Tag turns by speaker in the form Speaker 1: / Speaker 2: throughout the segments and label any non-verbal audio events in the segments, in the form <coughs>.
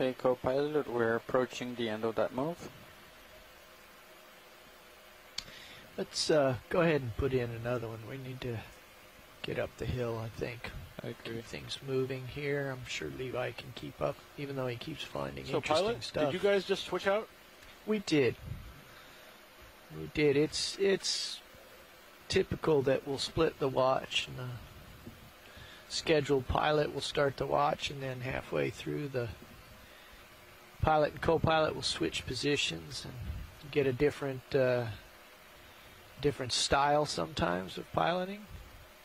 Speaker 1: Okay, co-pilot, we're approaching the end of that move.
Speaker 2: Let's uh, go ahead and put in another one. We need to get up the hill, I think.
Speaker 3: I agree.
Speaker 2: Keep things moving here. I'm sure Levi can keep up, even though he keeps finding
Speaker 4: So,
Speaker 2: interesting
Speaker 4: pilot,
Speaker 2: stuff.
Speaker 4: did you guys just switch out?
Speaker 2: We did. We did. It's it's typical that we'll split the watch and the scheduled pilot will start the watch and then halfway through the pilot and co-pilot will switch positions and get a different uh, different style sometimes of piloting.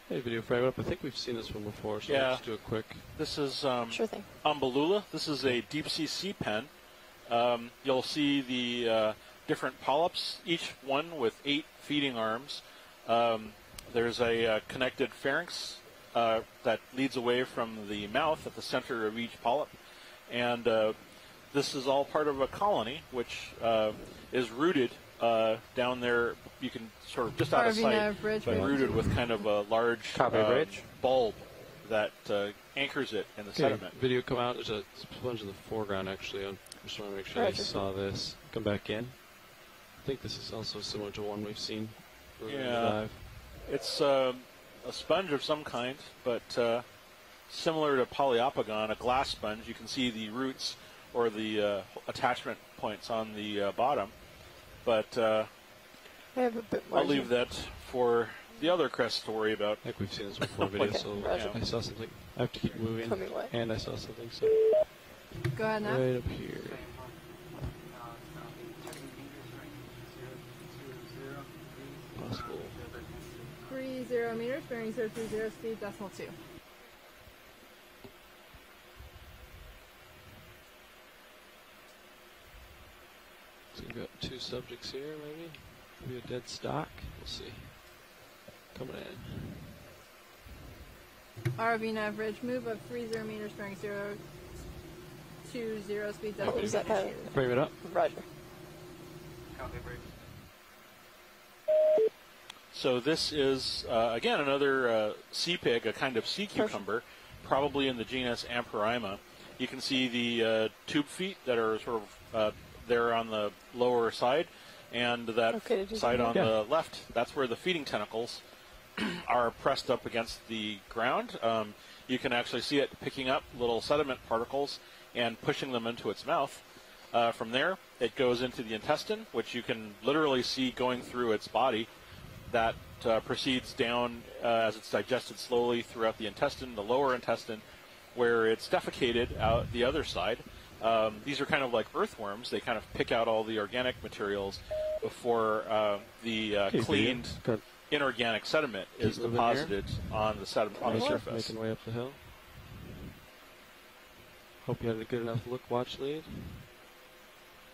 Speaker 3: Hey, video frame up. I think we've seen this one before, so
Speaker 4: Yeah.
Speaker 3: let's do it quick.
Speaker 4: This is um,
Speaker 5: Sure thing.
Speaker 4: Umbellula. This is a deep sea sea pen. Um, you'll see the uh, different polyps, each one with eight feeding arms. Um, there's a uh, connected pharynx uh, that leads away from the mouth at the center of each polyp. And uh, this is all part of a colony which uh, is rooted uh, down there. You can sort of just out of sight,
Speaker 5: Bridge,
Speaker 4: but
Speaker 5: right?
Speaker 4: rooted with kind of a large
Speaker 1: Copy
Speaker 4: uh,
Speaker 1: bridge.
Speaker 4: bulb that uh, anchors it in the
Speaker 3: Okay,
Speaker 4: sediment.
Speaker 3: video come out. There's a sponge in the foreground, actually. I just want to make sure I
Speaker 5: Roger.
Speaker 3: saw this. Come back in. I think this is also similar to one we've seen. earlier in the
Speaker 4: Yeah. It's um a sponge of some kind, but uh, similar to Poliopogon, a glass sponge. You can see the roots or the uh, attachment points on the uh, bottom. But uh,
Speaker 5: I have a bit
Speaker 4: I'll leave that for the other crest to worry about.
Speaker 3: I think we've seen this before video,
Speaker 5: Okay,
Speaker 3: so
Speaker 5: roger.
Speaker 3: I saw something. I have to keep moving.
Speaker 5: Tell me what.
Speaker 3: And I saw something, so
Speaker 5: Go ahead now.
Speaker 3: right up here. Possible.
Speaker 5: Three zero meters, bearing zero three zero, speed decimal two.
Speaker 3: So we've got two subjects here, maybe. Maybe a dead stock. We'll see. Coming in.
Speaker 5: RV average move of three zero meters, bearing zero two zero, speed decimal
Speaker 3: Okay.
Speaker 5: two.
Speaker 3: Is that Frame it up.
Speaker 5: Roger.
Speaker 4: So this is uh, again another uh, sea pig, a kind of sea cucumber, probably in the genus Amperima. You can see the uh, tube feet that are sort of uh, there on the lower side, and that
Speaker 5: Okay,
Speaker 4: side on
Speaker 3: in?
Speaker 4: the left. That's where the feeding tentacles <clears throat> are pressed up against the ground. Um, you can actually see it picking up little sediment particles and pushing them into its mouth. Uh, from there, it goes into the intestine, which you can literally see going through its body. That uh, proceeds down uh, as it's digested slowly throughout the intestine, the lower intestine, where it's defecated out the other side. Um, these are kind of like earthworms. They kind of pick out all the organic materials before uh, the uh, cleaned inorganic sediment is
Speaker 3: Keep moving here.
Speaker 4: deposited on the sediment on the surface.
Speaker 3: making way up the hill. Hope you had a good enough look watch lead.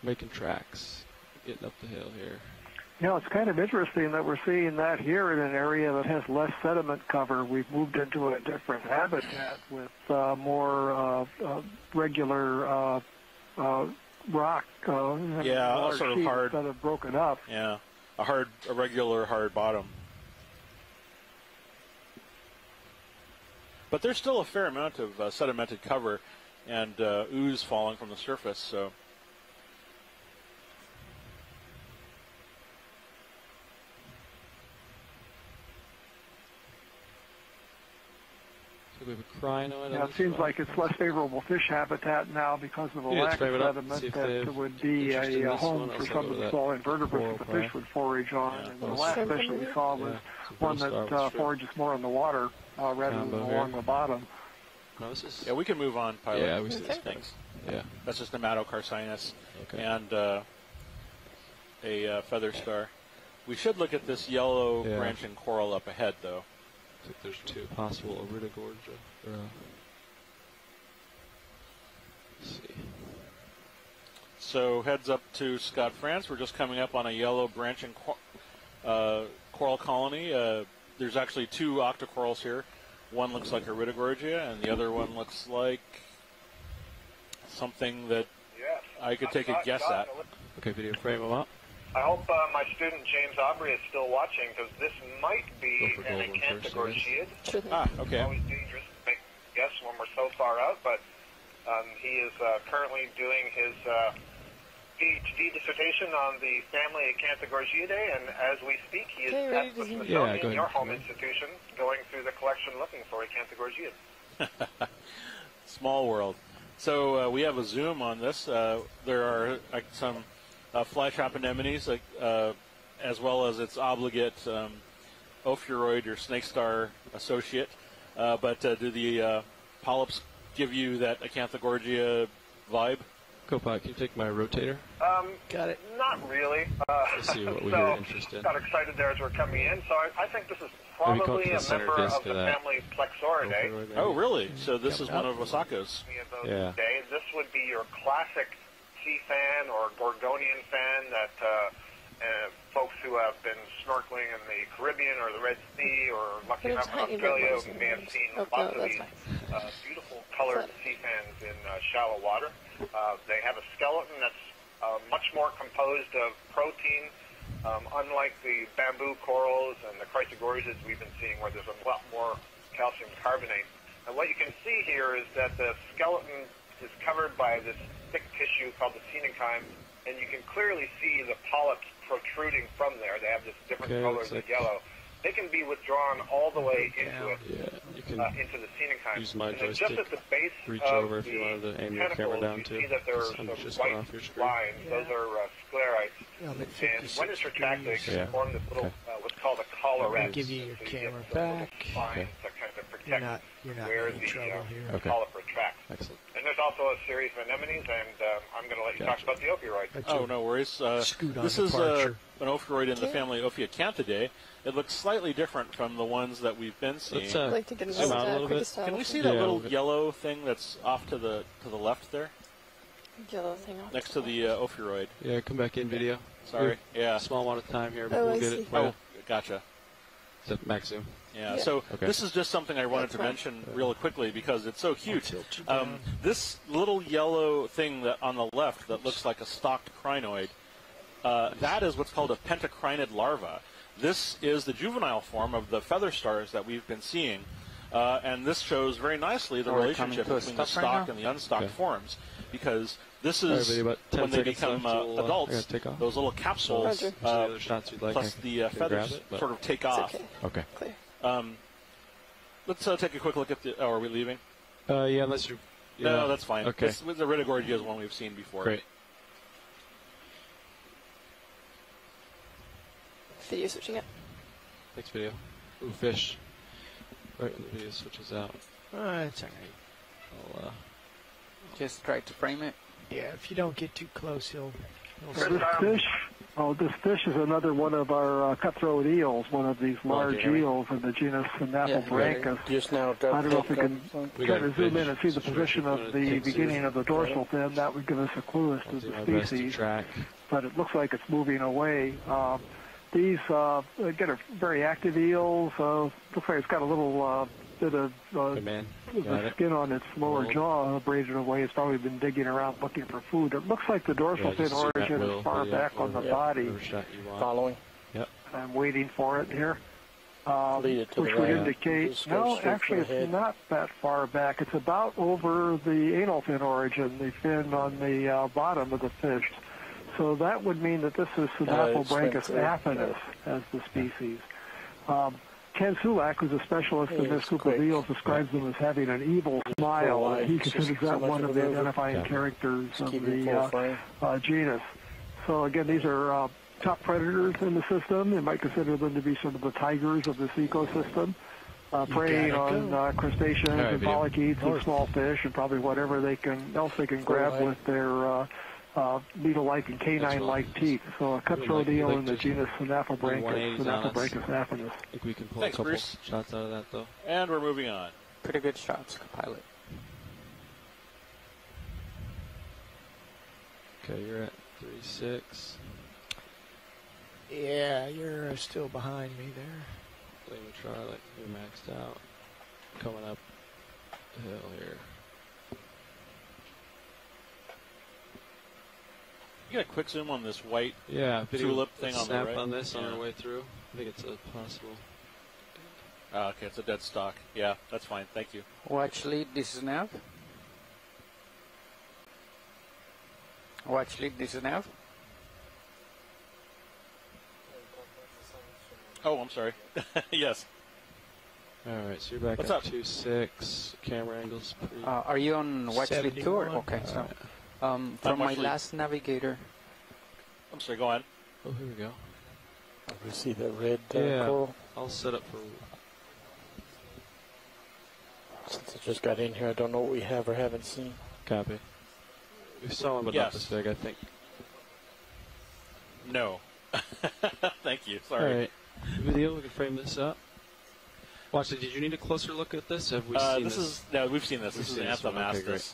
Speaker 3: Making tracks. Getting up the hill here.
Speaker 6: You know, it's kind of interesting that we're seeing that here in an area that has less sediment cover. We've moved into a different habitat with uh, more uh, uh, regular uh, uh, rock. Uh,
Speaker 4: Yeah,
Speaker 6: large
Speaker 4: sort of hard.
Speaker 6: that have broken up.
Speaker 4: Yeah, a hard, a regular hard bottom. But there's still a fair amount of uh, sedimented cover and uh, ooze falling from the surface. So
Speaker 3: So we have a crino in
Speaker 6: Yeah, it seems like it's less favorable fish habitat now because of the
Speaker 3: Yeah,
Speaker 6: lack of
Speaker 3: it
Speaker 6: sediment
Speaker 3: see if they
Speaker 6: that
Speaker 3: have
Speaker 6: would be
Speaker 3: interest
Speaker 6: a, uh home for some of the small invertebrates that the fish would forage on.
Speaker 4: Yeah,
Speaker 6: and the last fish that we saw was
Speaker 3: some
Speaker 6: one that uh, forages more in the water uh, rather
Speaker 3: Combo
Speaker 6: than
Speaker 3: here.
Speaker 6: along the bottom.
Speaker 3: No, this is.
Speaker 4: yeah, we can move on, pilot.
Speaker 3: Yeah, we see this.
Speaker 5: Okay.
Speaker 4: Thanks.
Speaker 3: Yeah.
Speaker 4: That's just nematocarcinus
Speaker 3: Okay.
Speaker 4: and uh, a uh, feather star. We should look at this yellow
Speaker 3: Yeah.
Speaker 4: branching coral up ahead, though.
Speaker 3: I think there's two possible Iridogorgia. Or, uh, see.
Speaker 4: So heads up to Scott, France. We're just coming up on a yellow branching cor- uh, coral colony. Uh, there's actually two octocorals here. One looks like a Iridogorgia, and the other one looks like something that
Speaker 7: Yes.
Speaker 4: I could take a guess
Speaker 7: Scott,
Speaker 4: at.
Speaker 3: Okay, video frame them up.
Speaker 7: I hope uh, my student James Aubrey is still watching because this might be an
Speaker 3: gold one first,
Speaker 7: Acanthogorgiid.
Speaker 5: Sure thing.
Speaker 4: Ah, okay.
Speaker 7: Always dangerous to make a guess when we're so far out, but Um, he is uh, currently doing his uh, PhD dissertation on the family Acanthogorgiidae, and as we speak, he is
Speaker 5: Okay, ready
Speaker 7: at
Speaker 5: to
Speaker 7: the
Speaker 5: zoom in?
Speaker 3: Yeah, ahead.
Speaker 7: your home institution, going through the collection looking for Acanthogorgiidae. <laughs>
Speaker 4: Small world. So uh, we have a zoom on this. Uh, there are like some uh, fly trap anemones, like, uh, as well as its obligate um, ophiuroid or snake star associate. Uh, but uh, do the uh, polyps give you that Acanthogorgia vibe?
Speaker 3: Copilot, can you take my rotator?
Speaker 7: Um,
Speaker 2: Got it.
Speaker 7: not really. Uh,
Speaker 3: Let's see what we <laughs>
Speaker 7: so,
Speaker 3: are interested in.
Speaker 7: Got excited there as we're coming in. So I, I think this is probably a member of the
Speaker 3: that.
Speaker 7: family Plexauridae.
Speaker 3: Ophiuroid, maybe?
Speaker 4: Oh, really? So this is
Speaker 2: Coming
Speaker 4: one of Wasako's.
Speaker 7: Any of those
Speaker 3: Yeah.
Speaker 7: today. This would be your classic sea fan or Gorgonian fan that uh, uh, folks who have been snorkeling in the Caribbean or the Red Sea or lucky enough in Australia may have seen
Speaker 5: Oh,
Speaker 7: lots
Speaker 5: no,
Speaker 7: of these uh, beautiful colored sea fans in uh, shallow water. Uh, they have a skeleton that's uh, much more composed of protein, um, unlike the bamboo corals and the chrysogorgiids we've been seeing, where there's a lot more calcium carbonate. And what you can see here is that the skeleton is covered by this thick tissue called the coenenchyme, and you can clearly see the polyps protruding from there. They have this different
Speaker 3: Okay,
Speaker 7: colors
Speaker 3: looks
Speaker 7: of
Speaker 3: like-
Speaker 7: yellow. They can be withdrawn all the way into
Speaker 2: Yeah.
Speaker 7: it
Speaker 3: Yeah, you can.
Speaker 7: uh, into the coenenchyme.
Speaker 3: use my
Speaker 7: and then just
Speaker 3: joystick,
Speaker 7: at the base
Speaker 3: reach
Speaker 7: of
Speaker 3: over if
Speaker 7: the
Speaker 3: you wanted to aim your camera
Speaker 7: tentacles,
Speaker 3: down
Speaker 7: you
Speaker 3: too.
Speaker 7: see that there are
Speaker 3: Just- I'm
Speaker 7: some
Speaker 3: just
Speaker 7: white
Speaker 3: off your screen.
Speaker 7: lines. Those are uh, sclerites.
Speaker 2: I'm
Speaker 7: And when it's retracted, it
Speaker 2: degrees.
Speaker 7: can
Speaker 3: Yeah.
Speaker 7: form this little,
Speaker 3: Okay.
Speaker 7: uh, what's called a collarette.
Speaker 2: Give you your
Speaker 7: So
Speaker 2: camera
Speaker 7: some little
Speaker 2: back.
Speaker 7: spines
Speaker 3: Okay.
Speaker 7: to kind of
Speaker 2: You're
Speaker 7: protect
Speaker 2: not, you're not
Speaker 7: where
Speaker 2: in
Speaker 7: the
Speaker 2: trouble
Speaker 7: uh,
Speaker 2: here.
Speaker 3: Okay.
Speaker 7: polyp retracts.
Speaker 3: Excellent.
Speaker 7: And there's also a series of anemones, and um, I'm going to let you
Speaker 3: Gotcha.
Speaker 7: talk about the ophiuroid.
Speaker 2: But
Speaker 4: Oh,
Speaker 2: you-
Speaker 4: no worries. Uh,
Speaker 2: Scoot on
Speaker 4: this is uh, an ophiuroid in the
Speaker 5: Okay.
Speaker 4: family Ophiacanthidae. It looks slightly different from the ones that we've been seeing.
Speaker 3: Let's uh,
Speaker 5: I'd like to get a
Speaker 3: zoom out a
Speaker 5: uh,
Speaker 3: little bit.
Speaker 4: Can we see
Speaker 5: it.
Speaker 4: that
Speaker 3: Yeah,
Speaker 4: little yellow thing that's off to the to the left there,
Speaker 5: yellow thing off
Speaker 4: next to the uh, ophiuroid?
Speaker 3: Yeah, come back in video.
Speaker 4: Sorry. Yeah.
Speaker 3: Small amount of time here, but
Speaker 5: Oh,
Speaker 3: we'll
Speaker 5: I
Speaker 3: get
Speaker 5: see.
Speaker 3: it.
Speaker 4: Oh,
Speaker 3: you.
Speaker 4: gotcha.
Speaker 3: Is that max zoom?
Speaker 4: Yeah.
Speaker 5: Yeah.
Speaker 4: So
Speaker 3: Okay.
Speaker 4: this is just something I wanted
Speaker 5: That's
Speaker 4: to
Speaker 5: fine.
Speaker 4: mention real quickly because it's so cute. Um, this little yellow thing that on the left that looks like a stalked crinoid, uh, that is what's called a pentacrinid larva. This is the juvenile form of the feather stars that we've been seeing. Uh, and this shows very nicely the
Speaker 1: Are
Speaker 4: relationship between the
Speaker 1: stop right
Speaker 4: and the unstocked
Speaker 3: Okay.
Speaker 4: forms, because this is
Speaker 3: buddy, about 10
Speaker 4: when they become uh,
Speaker 3: we'll, uh,
Speaker 4: adults.
Speaker 3: take off.
Speaker 4: Those little capsules,
Speaker 5: Roger.
Speaker 3: Is there
Speaker 4: uh,
Speaker 3: any other shots you'd like?
Speaker 4: plus the uh, feathers,
Speaker 3: it,
Speaker 4: sort of take off.
Speaker 5: okay.
Speaker 3: Okay.
Speaker 5: Clear.
Speaker 4: Um, let's uh, take a quick look at the. Oh, are we leaving?
Speaker 3: Uh, yeah, unless you. Yeah.
Speaker 4: No, that's fine.
Speaker 3: Okay.
Speaker 4: This, the Iridogorgia is one we've seen before.
Speaker 3: Great.
Speaker 5: Video switching up.
Speaker 3: Next video. Ooh, fish. Right when the video switches out.
Speaker 2: Uh, it's all right.
Speaker 3: I'll, uh,
Speaker 1: Just try to frame it.
Speaker 2: Yeah, if you don't get too close, he'll. He'll
Speaker 6: This fish, oh, this fish is another one of our uh, cutthroat eels, one of these large
Speaker 3: hear me?
Speaker 6: eels in the genus Synaphobranchus.
Speaker 8: Just now,
Speaker 6: I don't know if we can
Speaker 3: We
Speaker 6: kind of zoom in and see the position of the beginning of the dorsal fin. That would give us a clue as to the
Speaker 3: my best to
Speaker 6: species, but it looks like it's moving away. Um, these, uh, again, are very active eels. Uh, looks like it's got a little uh, bit of uh,
Speaker 3: Good man. Got
Speaker 6: the
Speaker 3: it.
Speaker 6: skin on its lower
Speaker 3: Roll.
Speaker 6: jaw abraded away. It's probably been digging around looking for food. It looks like the dorsal
Speaker 3: Yeah,
Speaker 6: fin
Speaker 3: just zoom that
Speaker 6: origin
Speaker 3: will,
Speaker 6: is far
Speaker 3: yeah,
Speaker 6: back on the
Speaker 3: over.
Speaker 6: body.
Speaker 3: Whatever shot you want.
Speaker 8: Following.
Speaker 6: I'm waiting for it here. Um,
Speaker 8: Lead it to
Speaker 6: which
Speaker 8: the
Speaker 6: would
Speaker 8: right.
Speaker 6: indicate, no, actually it's
Speaker 8: head.
Speaker 6: not that far back. It's about over the anal fin origin, the fin on the uh, bottom of the fish. So that would mean that this is
Speaker 8: it's
Speaker 6: Synaphobranchus
Speaker 8: went through.
Speaker 6: affinis as the species. Um, Ken Sulak, who's a specialist in this group
Speaker 8: quick.
Speaker 6: of eels, describes them as having an evil smile.
Speaker 8: wide.
Speaker 6: He considers that
Speaker 8: much
Speaker 6: one
Speaker 8: of
Speaker 6: of the identifying
Speaker 3: Yeah.
Speaker 6: characters of the uh, uh, genus. So again, these are uh, top predators in the system. You might consider them to be sort of the tigers of this ecosystem, uh, preying on uh, crustaceans
Speaker 3: All right,
Speaker 6: and
Speaker 3: video.
Speaker 6: polychaetes and small fish and probably whatever they can else they can grab with their uh, needle-like and canine-like teeth. So a cutthroat eel in the genus
Speaker 3: do
Speaker 6: Synaphobranchus,
Speaker 3: 180s.
Speaker 6: Synaphobranchus affinis.
Speaker 3: I think we can pull
Speaker 4: Thanks,
Speaker 3: a couple
Speaker 4: Bruce.
Speaker 3: shots out of that, though.
Speaker 4: And we're moving on.
Speaker 1: Pretty good shots, pilot.
Speaker 3: Okay, you're at three six.
Speaker 2: Yeah, you're uh, still behind me there.
Speaker 3: Let me try like you're maxed out. Coming up the hill here.
Speaker 4: You got a quick zoom on this white.
Speaker 3: Yeah, video
Speaker 4: Tulip thing on the right.
Speaker 3: snap on this on our way through. I think it's a possible.
Speaker 4: Uh, okay, it's a dead stock. Yeah, that's fine. Thank you.
Speaker 1: Watch lead. This is nav. Watch lead, this is Nav.
Speaker 4: Oh, I'm sorry. <laughs> yes.
Speaker 3: All right, so you're back
Speaker 4: What's
Speaker 3: at
Speaker 4: up?
Speaker 3: two six. Camera angles.
Speaker 1: Uh, are you on watch lead two? or- Okay, so
Speaker 3: Alright.
Speaker 1: Um, from my
Speaker 4: lead.
Speaker 1: last navigator,
Speaker 4: I'm sorry. Go on.
Speaker 3: Oh, here we go.
Speaker 8: We see the red uh,
Speaker 3: Yeah.
Speaker 8: coral.
Speaker 3: I'll set up for.
Speaker 8: Since I just got in here, I don't know what we have or haven't seen.
Speaker 3: Copy. We saw one, but not
Speaker 4: Yes.
Speaker 3: this big, I think.
Speaker 4: No. <laughs> Thank you. Sorry.
Speaker 3: All right. Video. We can frame this up. Watch it. Did you need a closer look at this? Have we
Speaker 4: Uh,
Speaker 3: seen
Speaker 4: this, this? is no. We've seen this.
Speaker 3: We've
Speaker 4: This is
Speaker 3: seen this
Speaker 4: Anthem
Speaker 3: one. Okay,
Speaker 4: Astus.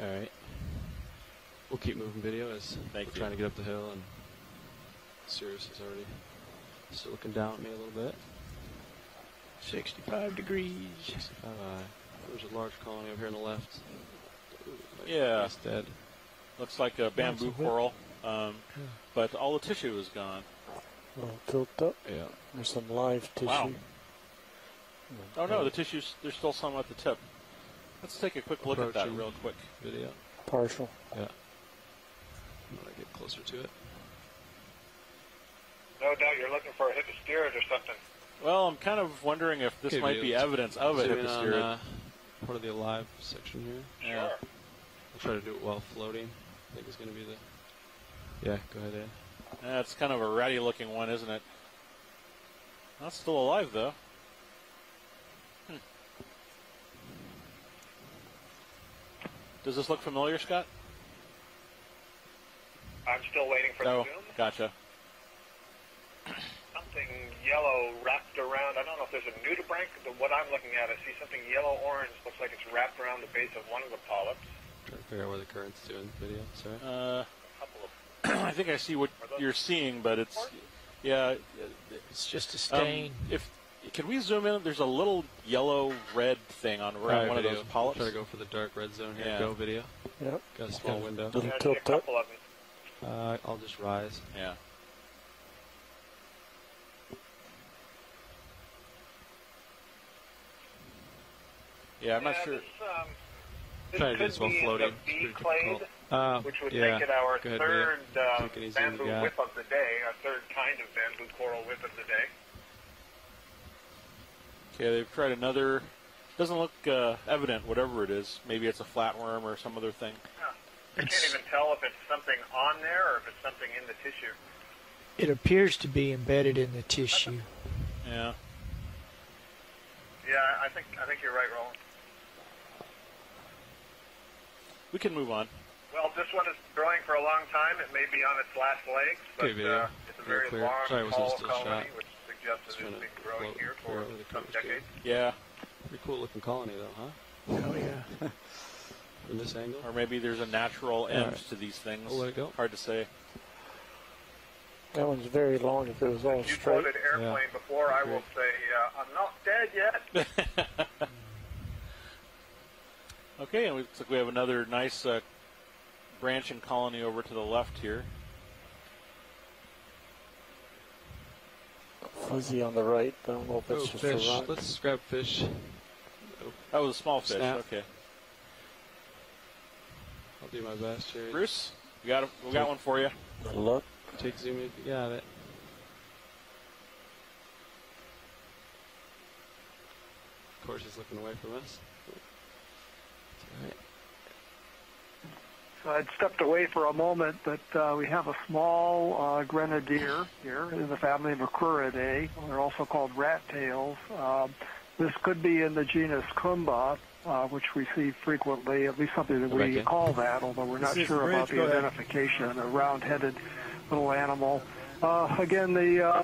Speaker 3: All right. We'll keep moving video as
Speaker 4: Thank
Speaker 3: we're
Speaker 4: you.
Speaker 3: trying to get up the hill, and Sirius is already still looking down at me a little bit.
Speaker 2: 65 degrees.
Speaker 3: 65 eye. There's a large colony over here on the left. Ooh,
Speaker 4: Yeah.
Speaker 3: It's dead.
Speaker 4: Looks like a bamboo
Speaker 2: Lots
Speaker 4: coral, um, but all the tissue is gone.
Speaker 8: Well, tilt up.
Speaker 3: Yeah.
Speaker 8: There's some live tissue.
Speaker 4: Wow. Oh no, the tissue's there's still some at the tip. Let's take a quick look at that real quick.
Speaker 3: Video.
Speaker 8: Partial.
Speaker 3: Yeah. I'm get closer to it.
Speaker 7: No doubt you're looking for a hipposterid or something.
Speaker 4: Well, I'm kind of wondering if this
Speaker 3: Okay,
Speaker 4: might
Speaker 3: video.
Speaker 4: be evidence of a
Speaker 3: Zoom on, uh, part of the alive section here.
Speaker 4: Yeah.
Speaker 7: Sure.
Speaker 3: I'll try to do it while floating. I think it's gonna be the. Yeah, go ahead, Ed.
Speaker 4: Yeah, it's kind of a ratty looking one, isn't it? That's still alive though. Hmm. Does this look familiar, Scott?
Speaker 7: I'm still waiting for
Speaker 4: No.
Speaker 7: the zoom.
Speaker 4: Gotcha.
Speaker 7: Something yellow wrapped around. I don't know if there's a nudibranch. but What I'm looking at, I see something yellow orange. Looks like it's wrapped around the base of one of the polyps.
Speaker 3: Trying to figure out where the current's doing video. Sorry.
Speaker 4: Uh,
Speaker 7: A couple of <clears throat>
Speaker 4: I think I see what you're seeing, but it's yeah.
Speaker 2: It's just a
Speaker 4: um,
Speaker 2: stain.
Speaker 4: if can we zoom in? There's a little yellow red thing on around
Speaker 3: Alright,
Speaker 4: one
Speaker 3: video.
Speaker 4: of those polyps.
Speaker 3: Try to go for the dark red zone here.
Speaker 4: Yeah.
Speaker 3: Go video.
Speaker 8: Yep.
Speaker 3: Got a small window.
Speaker 8: Little
Speaker 7: Yeah, I see a
Speaker 8: tilt up.
Speaker 7: Couple of them.
Speaker 3: Uh, I'll just rise.
Speaker 4: Yeah. Yeah, I'm not sure.
Speaker 7: This, um, this
Speaker 3: Try to do
Speaker 7: could
Speaker 3: this while floating.
Speaker 7: the
Speaker 3: It's pretty
Speaker 7: bee clade,
Speaker 3: difficult. Uh,
Speaker 7: which would
Speaker 3: yeah.
Speaker 7: make it our
Speaker 3: Go ahead,
Speaker 7: third uh,
Speaker 3: Take it easy on the
Speaker 7: bamboo
Speaker 3: guy.
Speaker 7: whip of the day, our third kind of bamboo coral whip of the day.
Speaker 4: Okay, they've tried another. Doesn't look uh, evident, whatever it is. Maybe it's a flatworm or some other thing.
Speaker 7: I
Speaker 2: It's-
Speaker 7: can't even tell if it's something on there or if it's something in the tissue.
Speaker 2: It appears to be embedded in the tissue.
Speaker 4: Yeah.
Speaker 7: Yeah, I think I think you're right, Roland.
Speaker 4: We can move on.
Speaker 7: Well, this one is growing for a long time. It may be on its last legs, but
Speaker 3: Okay, video.
Speaker 7: uh, it's a
Speaker 3: Very
Speaker 7: very
Speaker 3: clear.
Speaker 7: long,
Speaker 3: Sorry,
Speaker 7: tall colony,
Speaker 3: shot.
Speaker 7: which suggests
Speaker 3: Just
Speaker 7: that
Speaker 3: trying
Speaker 7: it's been growing here for
Speaker 3: out where the
Speaker 7: some decades.
Speaker 4: Yeah.
Speaker 3: Pretty cool looking colony though, huh?
Speaker 2: Oh yeah. <laughs>
Speaker 3: From this angle.
Speaker 4: Or maybe there's a natural end
Speaker 3: Alright.
Speaker 4: to these things.
Speaker 3: I'll let it go.
Speaker 4: Hard to say.
Speaker 8: That one's very long if it was all
Speaker 7: You
Speaker 8: straight.
Speaker 7: quoted airplane before. I will say uh, I'm not dead yet. <laughs>
Speaker 4: Okay, and we, looks like we have another nice uh, branching colony over to the left here.
Speaker 8: Fuzzy on the right. I don't know if it's
Speaker 3: Oh,
Speaker 8: just
Speaker 3: fish.
Speaker 8: a rock.
Speaker 3: Let's grab fish.
Speaker 4: That was a small fish.
Speaker 3: Snap.
Speaker 4: Okay,
Speaker 3: I'll do my best here.
Speaker 4: Bruce, we got a, we got one for you.
Speaker 8: Look.
Speaker 3: Take zoom if you got it. Of course, he's looking away from us. It's all right.
Speaker 6: So I'd stepped away for a moment, but uh, we have a small uh, grenadier here in the family Macrouridae. They're also called rat tails. Um, this could be in the genus Kumba, uh, which we see frequently, at least something that we
Speaker 3: in.
Speaker 6: call that, although we're not sure about the
Speaker 9: go ahead.
Speaker 6: identification. A round-headed little animal. Uh, again, the uh,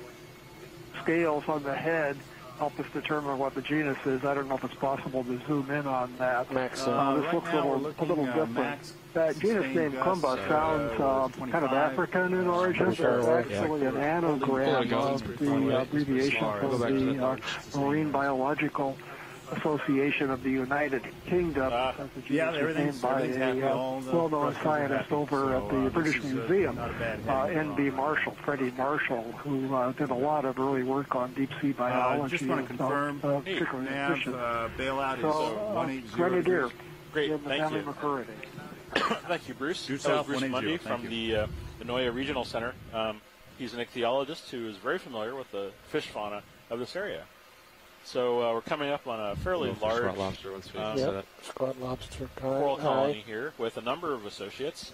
Speaker 6: scales on the head help us determine what the genus is. I don't know if it's possible to zoom in on that.
Speaker 8: Maxim.
Speaker 6: Uh, this
Speaker 9: right
Speaker 6: looks a
Speaker 9: now we're
Speaker 6: little, a little
Speaker 9: uh,
Speaker 6: different.
Speaker 9: max
Speaker 6: that genus name
Speaker 9: gusts,
Speaker 6: Kumba
Speaker 9: uh,
Speaker 6: sounds uh, kind of African in origin.
Speaker 8: Pretty far
Speaker 6: It's
Speaker 8: away.
Speaker 6: actually an anagram
Speaker 3: it going, it's
Speaker 6: of the
Speaker 3: away. It's pretty
Speaker 6: abbreviation
Speaker 9: small.
Speaker 6: of
Speaker 3: Go back to
Speaker 6: the uh. Marine Biological Association of the United Kingdom. That's the
Speaker 9: Yeah,
Speaker 6: genus was
Speaker 9: everything's,
Speaker 6: named by
Speaker 9: everything's
Speaker 6: a uh,
Speaker 9: the
Speaker 6: well-known scientist over
Speaker 9: So,
Speaker 6: at the
Speaker 9: uh,
Speaker 6: British
Speaker 9: this is a-
Speaker 6: Museum,
Speaker 9: not
Speaker 6: uh. N.B. Marshall, Freddie Marshall, who uh, did a lot of early work on deep sea
Speaker 9: Uh,
Speaker 6: biology.
Speaker 9: just want to confirm,
Speaker 6: uh, particularly
Speaker 9: Nav
Speaker 6: efficient.
Speaker 9: uh, bailout
Speaker 6: So,
Speaker 9: uh,
Speaker 6: uh,
Speaker 9: 180.
Speaker 6: Grenadier
Speaker 4: Great,
Speaker 6: in the
Speaker 4: thank
Speaker 6: family
Speaker 4: you. <coughs> Thank you, Bruce.
Speaker 10: Due south,
Speaker 4: Bruce Mundy from
Speaker 10: you.
Speaker 4: the uh, NOAA Regional Center. Um, he's an ichthyologist who is very familiar with the fish fauna of this area. So uh, we're coming up on a fairly
Speaker 3: Little
Speaker 4: large
Speaker 3: rock lobster once we
Speaker 4: um,
Speaker 8: Yep. Squat lobster.
Speaker 4: coral
Speaker 8: Aye.
Speaker 4: colony here with a number of associates.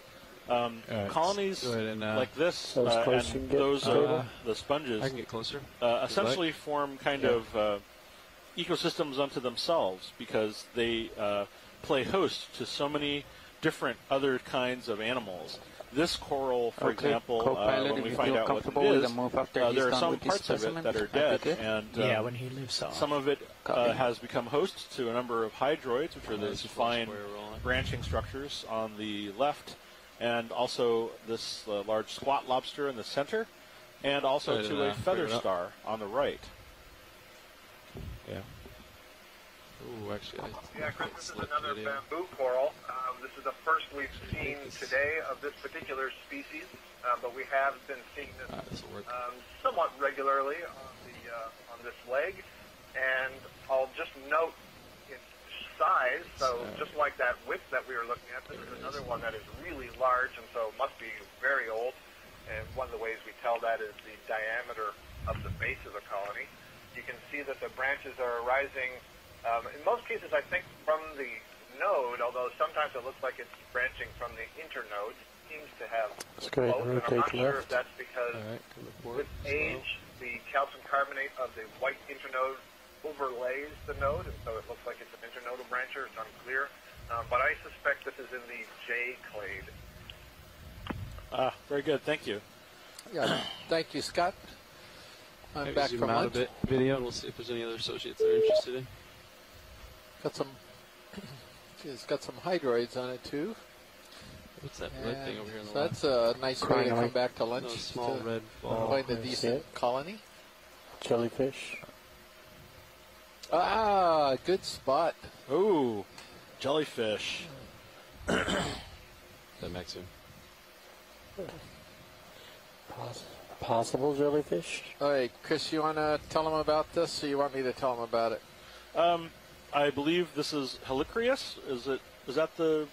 Speaker 4: Um,
Speaker 3: All right,
Speaker 4: colonies
Speaker 3: and, uh,
Speaker 4: like this
Speaker 8: So
Speaker 4: uh,
Speaker 8: close as you
Speaker 4: and those
Speaker 8: David.
Speaker 4: uh, the sponges
Speaker 3: I can get closer.
Speaker 4: uh, essentially form kind
Speaker 3: Yeah.
Speaker 4: of uh, ecosystems unto themselves because they uh, play host to so many different other kinds of animals. This coral, for
Speaker 1: Okay,
Speaker 4: example, uh, when we find out what
Speaker 1: comfortable
Speaker 4: it
Speaker 1: with
Speaker 4: is,
Speaker 1: the move after
Speaker 4: uh, there are some parts of it
Speaker 1: specimen,
Speaker 4: that are dead,
Speaker 1: good.
Speaker 4: and
Speaker 9: yeah,
Speaker 4: um,
Speaker 9: when he lives off.
Speaker 4: some of it uh, has become host to a number of hydroids, which are
Speaker 3: Nice
Speaker 4: those
Speaker 3: full
Speaker 4: fine branching structures on the left, and also this uh, large squat lobster in the center, and also
Speaker 3: to,
Speaker 4: to a
Speaker 3: uh,
Speaker 4: feather
Speaker 3: figure it out.
Speaker 4: star on the right.
Speaker 3: Yeah. Ooh, actually, I
Speaker 7: Yeah, Chris, this is another
Speaker 3: in.
Speaker 7: bamboo coral. Um, this is the first we've seen today of this particular species, uh, but we have been seeing this
Speaker 3: Ah, this
Speaker 7: um, somewhat regularly on the uh, on this leg. And I'll just note its size. So
Speaker 3: So-
Speaker 7: just like that width that we were looking at, this is another
Speaker 3: is.
Speaker 7: one that is really large, and so must be very old. And one of the ways we tell that is the diameter of the base of the colony. You can see that the branches are arising, um, in most cases, I think, from the node, although sometimes it looks like it's branching from the internode. Seems to have
Speaker 8: Let's go ahead
Speaker 7: both,
Speaker 8: and
Speaker 7: and I'm not
Speaker 8: rotate
Speaker 7: sure if that's because
Speaker 3: All right, come
Speaker 7: with
Speaker 3: Slow.
Speaker 7: age, the calcium carbonate of the white internode overlays the node, and so it looks like it's an internodal brancher. It's unclear. Um, but I suspect this is in the J clade.
Speaker 4: Ah, very good. Thank you.
Speaker 9: Yeah, thank you, Scott. I'm
Speaker 3: Maybe
Speaker 9: back
Speaker 3: zoom
Speaker 9: from
Speaker 3: out
Speaker 9: lunch.
Speaker 3: a bit video, and we'll see if there's any other associates that are interested in.
Speaker 9: Got some. <clears throat> It's got some hydroids on it too.
Speaker 3: What's that red thing over here on the
Speaker 9: so
Speaker 3: left?
Speaker 9: that's a nice way to come back to lunch.
Speaker 3: No, small
Speaker 9: to
Speaker 3: red ball.
Speaker 9: find a
Speaker 8: I see
Speaker 9: decent
Speaker 8: it.
Speaker 9: colony.
Speaker 8: Jellyfish.
Speaker 9: Ah, good spot.
Speaker 4: Ooh, jellyfish.
Speaker 3: That Maxim.
Speaker 8: Poss- possible jellyfish.
Speaker 9: All right, Chris, you want to tell them about this, or you want me to tell them about it?
Speaker 4: Um, I believe this is Helicreus. Is it? Is that the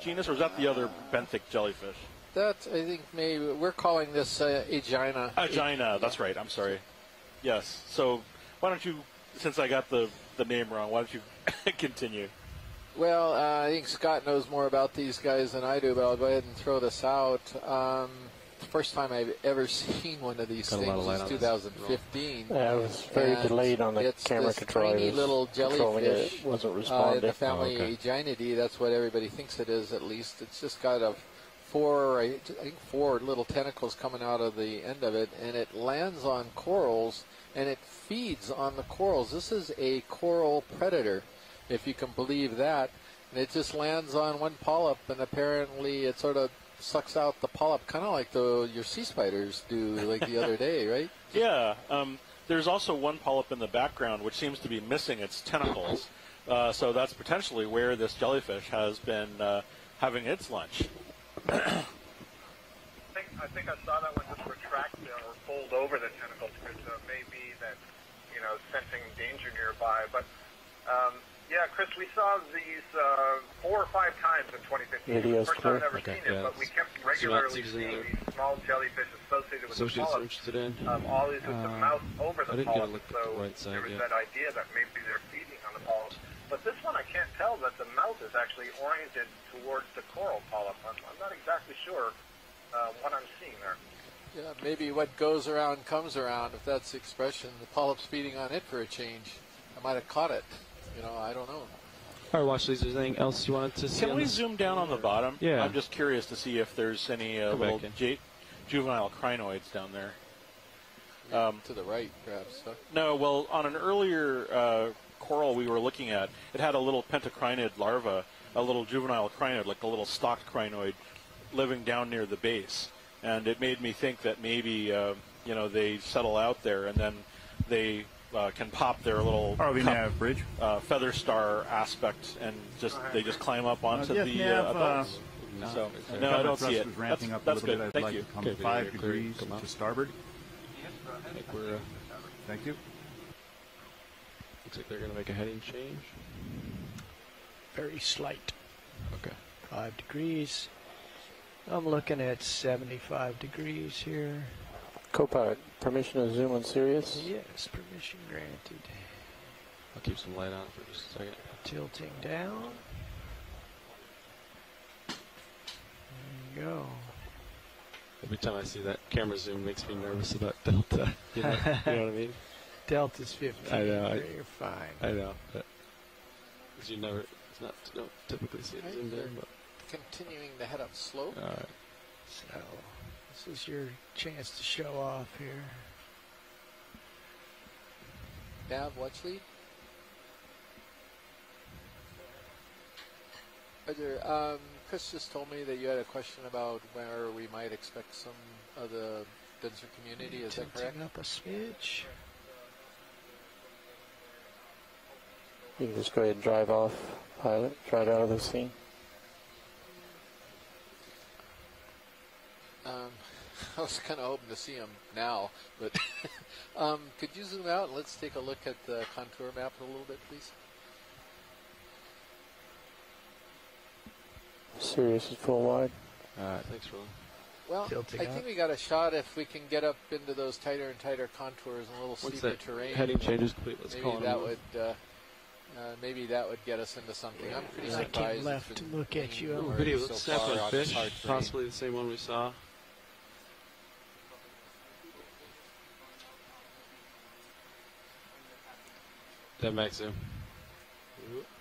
Speaker 4: genus, or is that the other benthic jellyfish?
Speaker 9: That I think maybe we're calling this uh, Aegina.
Speaker 4: Agina. That's right. I'm sorry. Yes. So why don't you, since I got the the name wrong, why don't you <laughs> continue?
Speaker 9: Well, uh, I think Scott knows more about these guys than I do, but I'll go ahead and throw this out. Um, first time I've ever seen one of these
Speaker 3: Got a lot of
Speaker 9: things
Speaker 3: light
Speaker 9: is
Speaker 3: on
Speaker 9: 2015.
Speaker 8: Yeah, I was very
Speaker 9: And
Speaker 8: delayed on the
Speaker 9: it's
Speaker 8: camera
Speaker 9: this
Speaker 8: control.
Speaker 9: Tiny little jellyfish,
Speaker 8: It. it wasn't
Speaker 9: Uh, the family
Speaker 3: Oh, okay.
Speaker 9: Aeginidae, that's what everybody thinks it is. At least it's just got a four, I think four little tentacles coming out of the end of it, and it lands on corals and it feeds on the corals. This is a coral predator, if you can believe that. And it just lands on one polyp, and apparently it sort of sucks out the polyp, kind of like the your sea spiders do, like the other day, right? <laughs>
Speaker 4: Yeah. Um, there's also one polyp in the background which seems to be missing its tentacles. Uh, so that's potentially where this jellyfish has been uh, having its lunch. <coughs>
Speaker 7: I think, I think I saw that one just retract or fold over the tentacles, which uh, may be that, you know, sensing danger nearby. But, um, yeah, Chris, we saw these uh, four or five times in 2015.
Speaker 8: Video's
Speaker 7: First time I've ever
Speaker 3: Okay,
Speaker 7: seen it, but we kept regularly
Speaker 3: seeing
Speaker 7: seeing these small jellyfish associated with the
Speaker 3: Associates are
Speaker 7: polyps.
Speaker 3: interested in.
Speaker 7: Um, all these with the
Speaker 3: Uh,
Speaker 7: mouth over
Speaker 3: I
Speaker 7: the
Speaker 3: didn't get a
Speaker 7: polyps,
Speaker 3: look at
Speaker 7: so
Speaker 3: the right side
Speaker 7: there was
Speaker 3: yet.
Speaker 7: that idea that maybe they're feeding on the polyps. But this one, I can't tell that the mouth is actually oriented towards the coral polyp. I'm, I'm not exactly sure uh, what I'm seeing there.
Speaker 9: Yeah, maybe what goes around comes around, if that's the expression. The polyp's feeding on it for a change. I might have caught it. You know, I don't know.
Speaker 3: All right, watch these. Is there anything else you wanted to see?
Speaker 4: Can we
Speaker 3: this?
Speaker 4: zoom down on the bottom?
Speaker 3: Yeah.
Speaker 4: I'm just curious to see if there's any uh, little
Speaker 3: back
Speaker 4: j- juvenile crinoids down there. Um,
Speaker 9: to the right, perhaps. Huh?
Speaker 4: No, well, on an earlier uh, coral we were looking at, it had a little pentacrinid larva, a little juvenile crinoid, like a little stalked crinoid, living down near the base, and it made me think that maybe uh, you know they settle out there and then they uh, can pop their little
Speaker 10: RV
Speaker 4: cup-
Speaker 10: nav bridge.
Speaker 4: uh, feather star aspect and just they just climb up onto
Speaker 10: yes,
Speaker 4: the
Speaker 10: nav,
Speaker 4: uh,
Speaker 10: uh,
Speaker 4: adults. so
Speaker 10: The
Speaker 4: no, I don't see
Speaker 10: thrust
Speaker 4: it.
Speaker 10: ramping
Speaker 4: that's
Speaker 10: up
Speaker 4: that's
Speaker 10: a
Speaker 4: good.
Speaker 10: little bit. I'd
Speaker 4: Thank
Speaker 10: like
Speaker 4: you.
Speaker 10: to come
Speaker 3: Okay,
Speaker 10: five
Speaker 3: clear,
Speaker 10: degrees
Speaker 3: come
Speaker 10: to starboard.
Speaker 3: I think we're. Uh,
Speaker 10: Thank you.
Speaker 3: looks like they're going to make a heading change.
Speaker 9: Very slight.
Speaker 3: Okay.
Speaker 2: Five degrees. I'm looking at 75 degrees here.
Speaker 8: Copilot, permission to zoom on Sirius?
Speaker 2: Yes, permission granted.
Speaker 3: I'll keep some light on for just a second.
Speaker 2: Tilting down. There you go.
Speaker 3: Every time I see that camera zoom, makes me nervous about Delta. <laughs> You know, you know what I mean? <laughs>
Speaker 2: Delta's 15.
Speaker 3: I know, I-
Speaker 2: You're fine.
Speaker 3: I know, but 'cause you never, it's not, don't typically see it zoomed in. But
Speaker 2: Continuing to head up slope.
Speaker 3: all right.
Speaker 2: So, this is your chance to show off here.
Speaker 9: Nav, watch lead. Roger. Um, Chris just told me that you had a question about where we might expect some of the denser community. Is that correct?
Speaker 2: Tilting up a smidge.
Speaker 8: You can just go ahead and drive off, pilot, drive out of the scene.
Speaker 9: Um, <laughs> I was kind of hoping to see him now, but <laughs> um, could you zoom out and let's take a look at the contour map a little bit, please?
Speaker 8: Sirius is full wide.
Speaker 3: All right, thanks, Roland.
Speaker 9: Well,
Speaker 2: Tilting
Speaker 9: I
Speaker 2: up.
Speaker 9: think we got a shot if we can get up into those tighter and tighter contours and a little
Speaker 3: Once
Speaker 9: steeper
Speaker 3: that
Speaker 9: terrain.
Speaker 3: heading change is complete, let's
Speaker 9: maybe
Speaker 3: call
Speaker 9: that would uh, uh, maybe that would get us into something. I'm pretty
Speaker 2: I came left to look at you.
Speaker 9: raining
Speaker 2: Ooh,
Speaker 3: Video,
Speaker 9: so
Speaker 3: let's snap
Speaker 9: far
Speaker 3: on
Speaker 9: on
Speaker 3: fish. Possibly the same one we saw. That max zoom.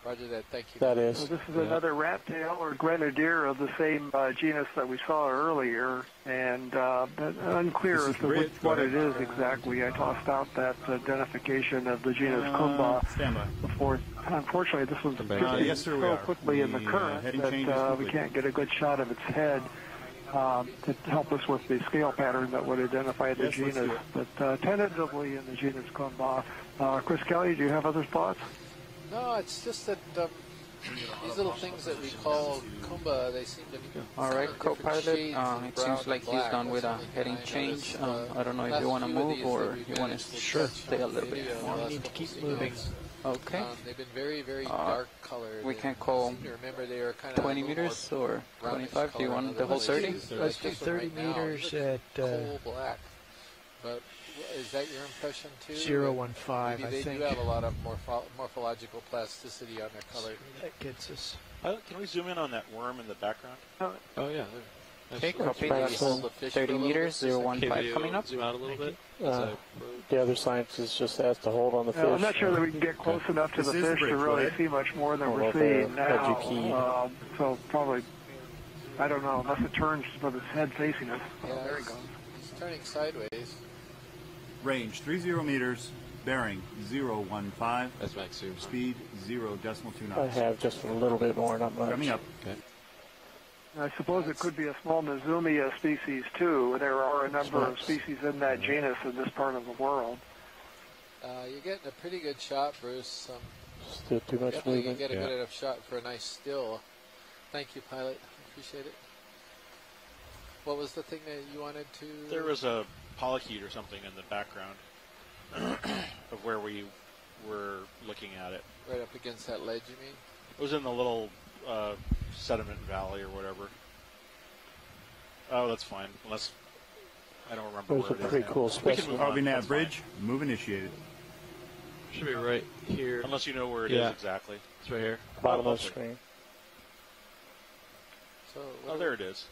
Speaker 9: Roger that. Thank you.
Speaker 8: That
Speaker 6: So this is
Speaker 3: Yeah.
Speaker 6: another rat tail or grenadier of the same uh, genus that we saw earlier, and uh, unclear as to
Speaker 10: Rich.
Speaker 6: which, what it is exactly. I tossed out that identification of the genus
Speaker 10: Uh,
Speaker 6: Kumba
Speaker 10: stand
Speaker 6: before. Unfortunately, this was
Speaker 3: Come back.
Speaker 10: Uh, yes, sir,
Speaker 6: so
Speaker 10: are.
Speaker 6: quickly in the
Speaker 10: The, uh,
Speaker 6: current that uh, we can't get a good shot of its head. Um, to help us with the scale pattern that would identify the
Speaker 10: Yes,
Speaker 6: genus, but uh, tentatively in the genus Kumba. Uh, Chris Kelly, do you have other thoughts?
Speaker 9: No, it's just that um, these little things that we call kumba, they seem to be
Speaker 1: All right,
Speaker 9: different
Speaker 1: co-pilot.
Speaker 9: shades
Speaker 1: Uh, it seems like he's done with a heading
Speaker 9: I
Speaker 1: change. Um, I don't know if you want to move or you want to
Speaker 9: to catch
Speaker 1: stay a little bit
Speaker 9: video
Speaker 1: more.
Speaker 9: last
Speaker 2: We need to keep
Speaker 9: signals.
Speaker 2: moving.
Speaker 1: Okay.
Speaker 9: Um, they've been very, very
Speaker 1: Uh,
Speaker 9: dark colored.
Speaker 1: we can't call
Speaker 9: I seem to remember they were kind of
Speaker 1: 20 meters or 25? Do you want the whole 30?
Speaker 2: Let's do 30 meters at uh,
Speaker 9: coal black. But is that your impression too?
Speaker 2: 015,
Speaker 9: Maybe
Speaker 2: I
Speaker 9: they
Speaker 2: think.
Speaker 9: do have a lot of morpho- morphological plasticity on their color.
Speaker 2: That gets us.
Speaker 4: Pilot, can we zoom in on that worm in the background?
Speaker 3: Oh yeah. There.
Speaker 1: Okay, copy.
Speaker 8: Maybe
Speaker 1: That's
Speaker 8: hold
Speaker 9: the fish
Speaker 1: 30
Speaker 9: for a little
Speaker 1: meters,
Speaker 9: bit, just in
Speaker 1: 015
Speaker 3: Okay,
Speaker 1: coming up.
Speaker 3: Zoom out a little bit.
Speaker 8: Uh, The other scientist just has to hold on the fish.
Speaker 6: Uh, I'm not sure that we can get close enough to
Speaker 10: This
Speaker 6: the fish to really
Speaker 10: right?
Speaker 6: see much more than we're seeing now.
Speaker 8: edgy key.
Speaker 6: Um, so probably, I don't know, unless it turns with its head facing us.
Speaker 9: Yeah,
Speaker 6: Oh, there he
Speaker 9: it's-
Speaker 6: goes.
Speaker 9: It's turning sideways.
Speaker 10: Range 30 meters, bearing 015,
Speaker 3: That's max zoom.
Speaker 10: speed 0 decimal 2
Speaker 8: I have just a little bit more, not much.
Speaker 10: Coming up.
Speaker 3: Okay.
Speaker 6: I suppose it could be a small Nezumia species too. There are a number of species in that genus in this part of the world.
Speaker 9: Uh, you're getting a pretty good shot, Bruce. Um,
Speaker 8: Still too much
Speaker 9: definitely can
Speaker 8: movement.
Speaker 9: get a
Speaker 3: Yeah.
Speaker 9: good enough shot for a nice still. Thank you, pilot. Appreciate it. What was the thing that you wanted to?
Speaker 4: There was a polychaete or something in the background <clears throat> of where we were looking at it.
Speaker 9: right up against that ledge. You mean?
Speaker 4: It was in the little uh, sediment valley or whatever. Oh, that's fine. Unless I don't remember
Speaker 8: It was a pretty
Speaker 4: now.
Speaker 8: cool
Speaker 4: We can
Speaker 8: specimen.
Speaker 4: move on.
Speaker 10: RV nav
Speaker 4: That's fine.
Speaker 10: bridge, move initiated.
Speaker 3: Should be right here.
Speaker 4: Unless you know where it is
Speaker 3: Yeah.
Speaker 4: exactly.
Speaker 3: It's right here.
Speaker 8: Bottom of the screen.
Speaker 9: So.
Speaker 4: Oh,
Speaker 9: what-
Speaker 4: there it is.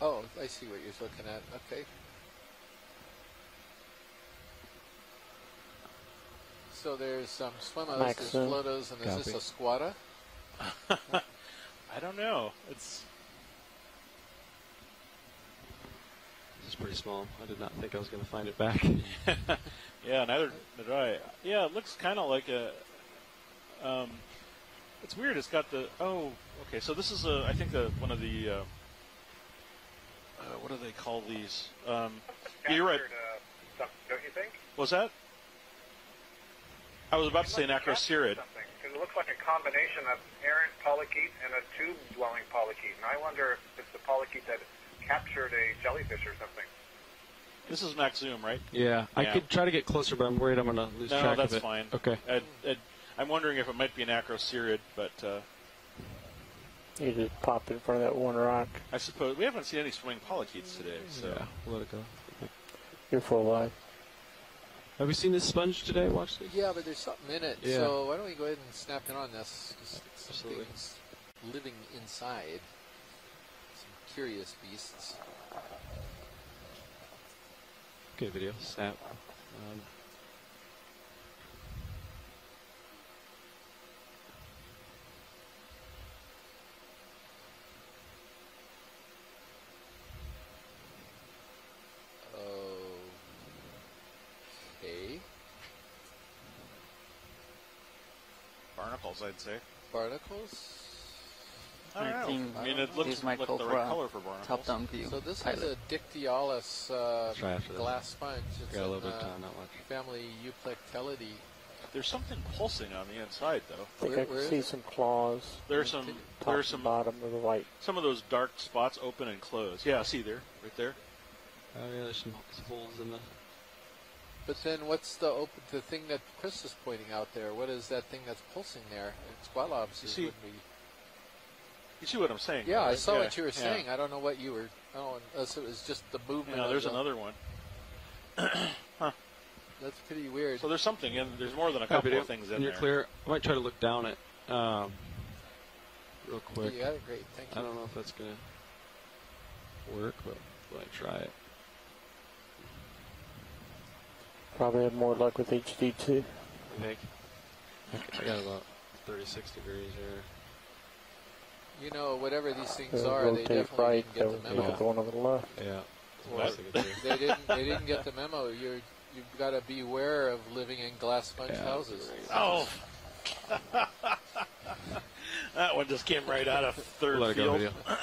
Speaker 9: Oh, I see what you're looking at. Okay. So there's some swimmers, there's
Speaker 8: Maxim.
Speaker 9: floatos, and is this
Speaker 3: Copy.
Speaker 9: a squatter? <laughs>
Speaker 4: I don't know. It's
Speaker 3: This is pretty small. I did not think I was going to find it back. <laughs>
Speaker 4: yeah, neither did I. Yeah, it looks kind of like a. Um, it's weird. It's got the oh, okay. So this is a I think a, one of the. Uh, uh, what do they call these? Um, yeah, you're right.
Speaker 7: Captured, uh, don't you think?
Speaker 4: Was that? I was about to say an
Speaker 7: Must
Speaker 4: acrocirrid.
Speaker 7: Something, 'cause it looks like a combination of errant polychaete and a tube-dwelling polychaete. And I wonder if it's the polychaete that captured a jellyfish or something.
Speaker 4: This is max zoom, right?
Speaker 3: yeah, I
Speaker 4: Yeah.
Speaker 3: could try to get closer, but I'm worried I'm going to lose
Speaker 4: No,
Speaker 3: track
Speaker 4: that's
Speaker 3: of it.
Speaker 4: No, that's fine.
Speaker 3: Okay.
Speaker 4: Ed, Ed, I'm wondering if it might be an acrocirrid, but uh,
Speaker 8: You just popped in front of that one rock.
Speaker 4: I suppose we haven't seen any swimming polychaetes today, so
Speaker 3: Yeah, we'll let it go.
Speaker 8: You're full life.
Speaker 3: Have we seen this sponge today? Watch this.
Speaker 9: Yeah, but there's something in it.
Speaker 3: Yeah.
Speaker 9: So why don't we go ahead and snap in on this?
Speaker 3: Absolutely.
Speaker 9: Living inside. Some curious beasts.
Speaker 3: Okay, video. Snap. Um,
Speaker 9: Okay.
Speaker 4: Barnacles, I'd say.
Speaker 9: Barnacles.
Speaker 4: I don't know.
Speaker 1: think
Speaker 4: I mean, it looks like the right
Speaker 1: a
Speaker 4: color for barnacles.
Speaker 1: Top-down view.
Speaker 9: So this
Speaker 1: pilot.
Speaker 9: is a Dictyaulus uh,
Speaker 3: Try after this.
Speaker 9: glass sponge. It's
Speaker 3: got a
Speaker 9: in,
Speaker 3: bit of
Speaker 9: uh,
Speaker 3: time, not much.
Speaker 9: family Euplectellidae.
Speaker 4: There's something pulsing on the inside, though.
Speaker 8: I think
Speaker 9: Where-
Speaker 8: I can see
Speaker 9: it?
Speaker 8: some claws.
Speaker 4: There's some.
Speaker 8: Top
Speaker 4: There's some.
Speaker 8: bottom of the white.
Speaker 4: Some of those dark spots open and close. Yeah, see there, right there.
Speaker 3: oh yeah, there's some holes in the.
Speaker 9: But then what's the open, the thing that Chris is pointing out there? What is that thing that's pulsing there? It's squalobs.
Speaker 4: You
Speaker 9: is
Speaker 4: see-
Speaker 9: when we-
Speaker 4: You see what I'm saying?
Speaker 9: Yeah, I saw
Speaker 4: Yeah,
Speaker 9: what you were
Speaker 4: yeah.
Speaker 9: saying. I don't know what you were. Oh, unless it was just the movement.
Speaker 4: Yeah, there's
Speaker 9: the-
Speaker 4: another one. <coughs> huh.
Speaker 9: That's pretty weird.
Speaker 4: So there's something in. There's more than a couple
Speaker 3: video.
Speaker 4: of things
Speaker 3: When
Speaker 4: in
Speaker 3: you're
Speaker 4: there.
Speaker 3: clear, I might try to look down it um, real quick.
Speaker 9: You got it great. Thank you.
Speaker 3: I don't know if that's gonna work, but let try it.
Speaker 8: Probably have more luck with HD2.
Speaker 3: You think? I I got about 36 degrees here.
Speaker 9: You know, whatever these things
Speaker 8: Uh,
Speaker 9: are, they definitely
Speaker 8: right.
Speaker 9: didn't get
Speaker 8: Look
Speaker 9: the
Speaker 8: at
Speaker 9: memo.
Speaker 8: the one on the left.
Speaker 3: Yeah.
Speaker 9: Or
Speaker 3: That's what I could do.
Speaker 9: they didn't. They didn't get the memo. You're you've got to beware of living in glass sponge
Speaker 3: Yeah.
Speaker 9: houses.
Speaker 4: Oh. <laughs> that one just came right out of 3rd
Speaker 3: Let it go,
Speaker 4: field,
Speaker 3: video. <coughs>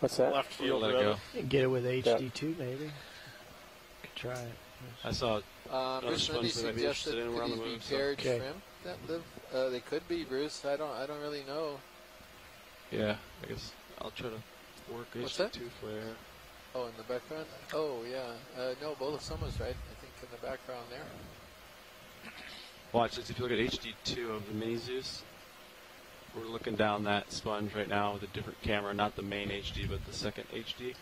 Speaker 8: What's that?
Speaker 4: left field.
Speaker 3: Let it go.
Speaker 2: Get it with HD2 maybe. Could try it.
Speaker 3: I saw.
Speaker 9: Um,
Speaker 3: Another
Speaker 9: Bruce Mundy
Speaker 3: sponge that I'd be
Speaker 9: suggested
Speaker 3: interested in. We're
Speaker 9: could these
Speaker 3: the
Speaker 9: be
Speaker 3: move, so-
Speaker 9: paired
Speaker 2: Okay.
Speaker 9: shrimp that live? Uh, they could be, Bruce. I don't. I don't really know.
Speaker 3: Yeah, I guess I'll try to work
Speaker 9: What's that?
Speaker 3: H2 flare.
Speaker 9: Oh, in the background. Oh, yeah. Uh, no, both of Summer's right. I think in the background there.
Speaker 3: Watch this. If you look at HD2 of the Mini Zeus, we're looking down that sponge right now with a different camera, not the main HD, but the second HD.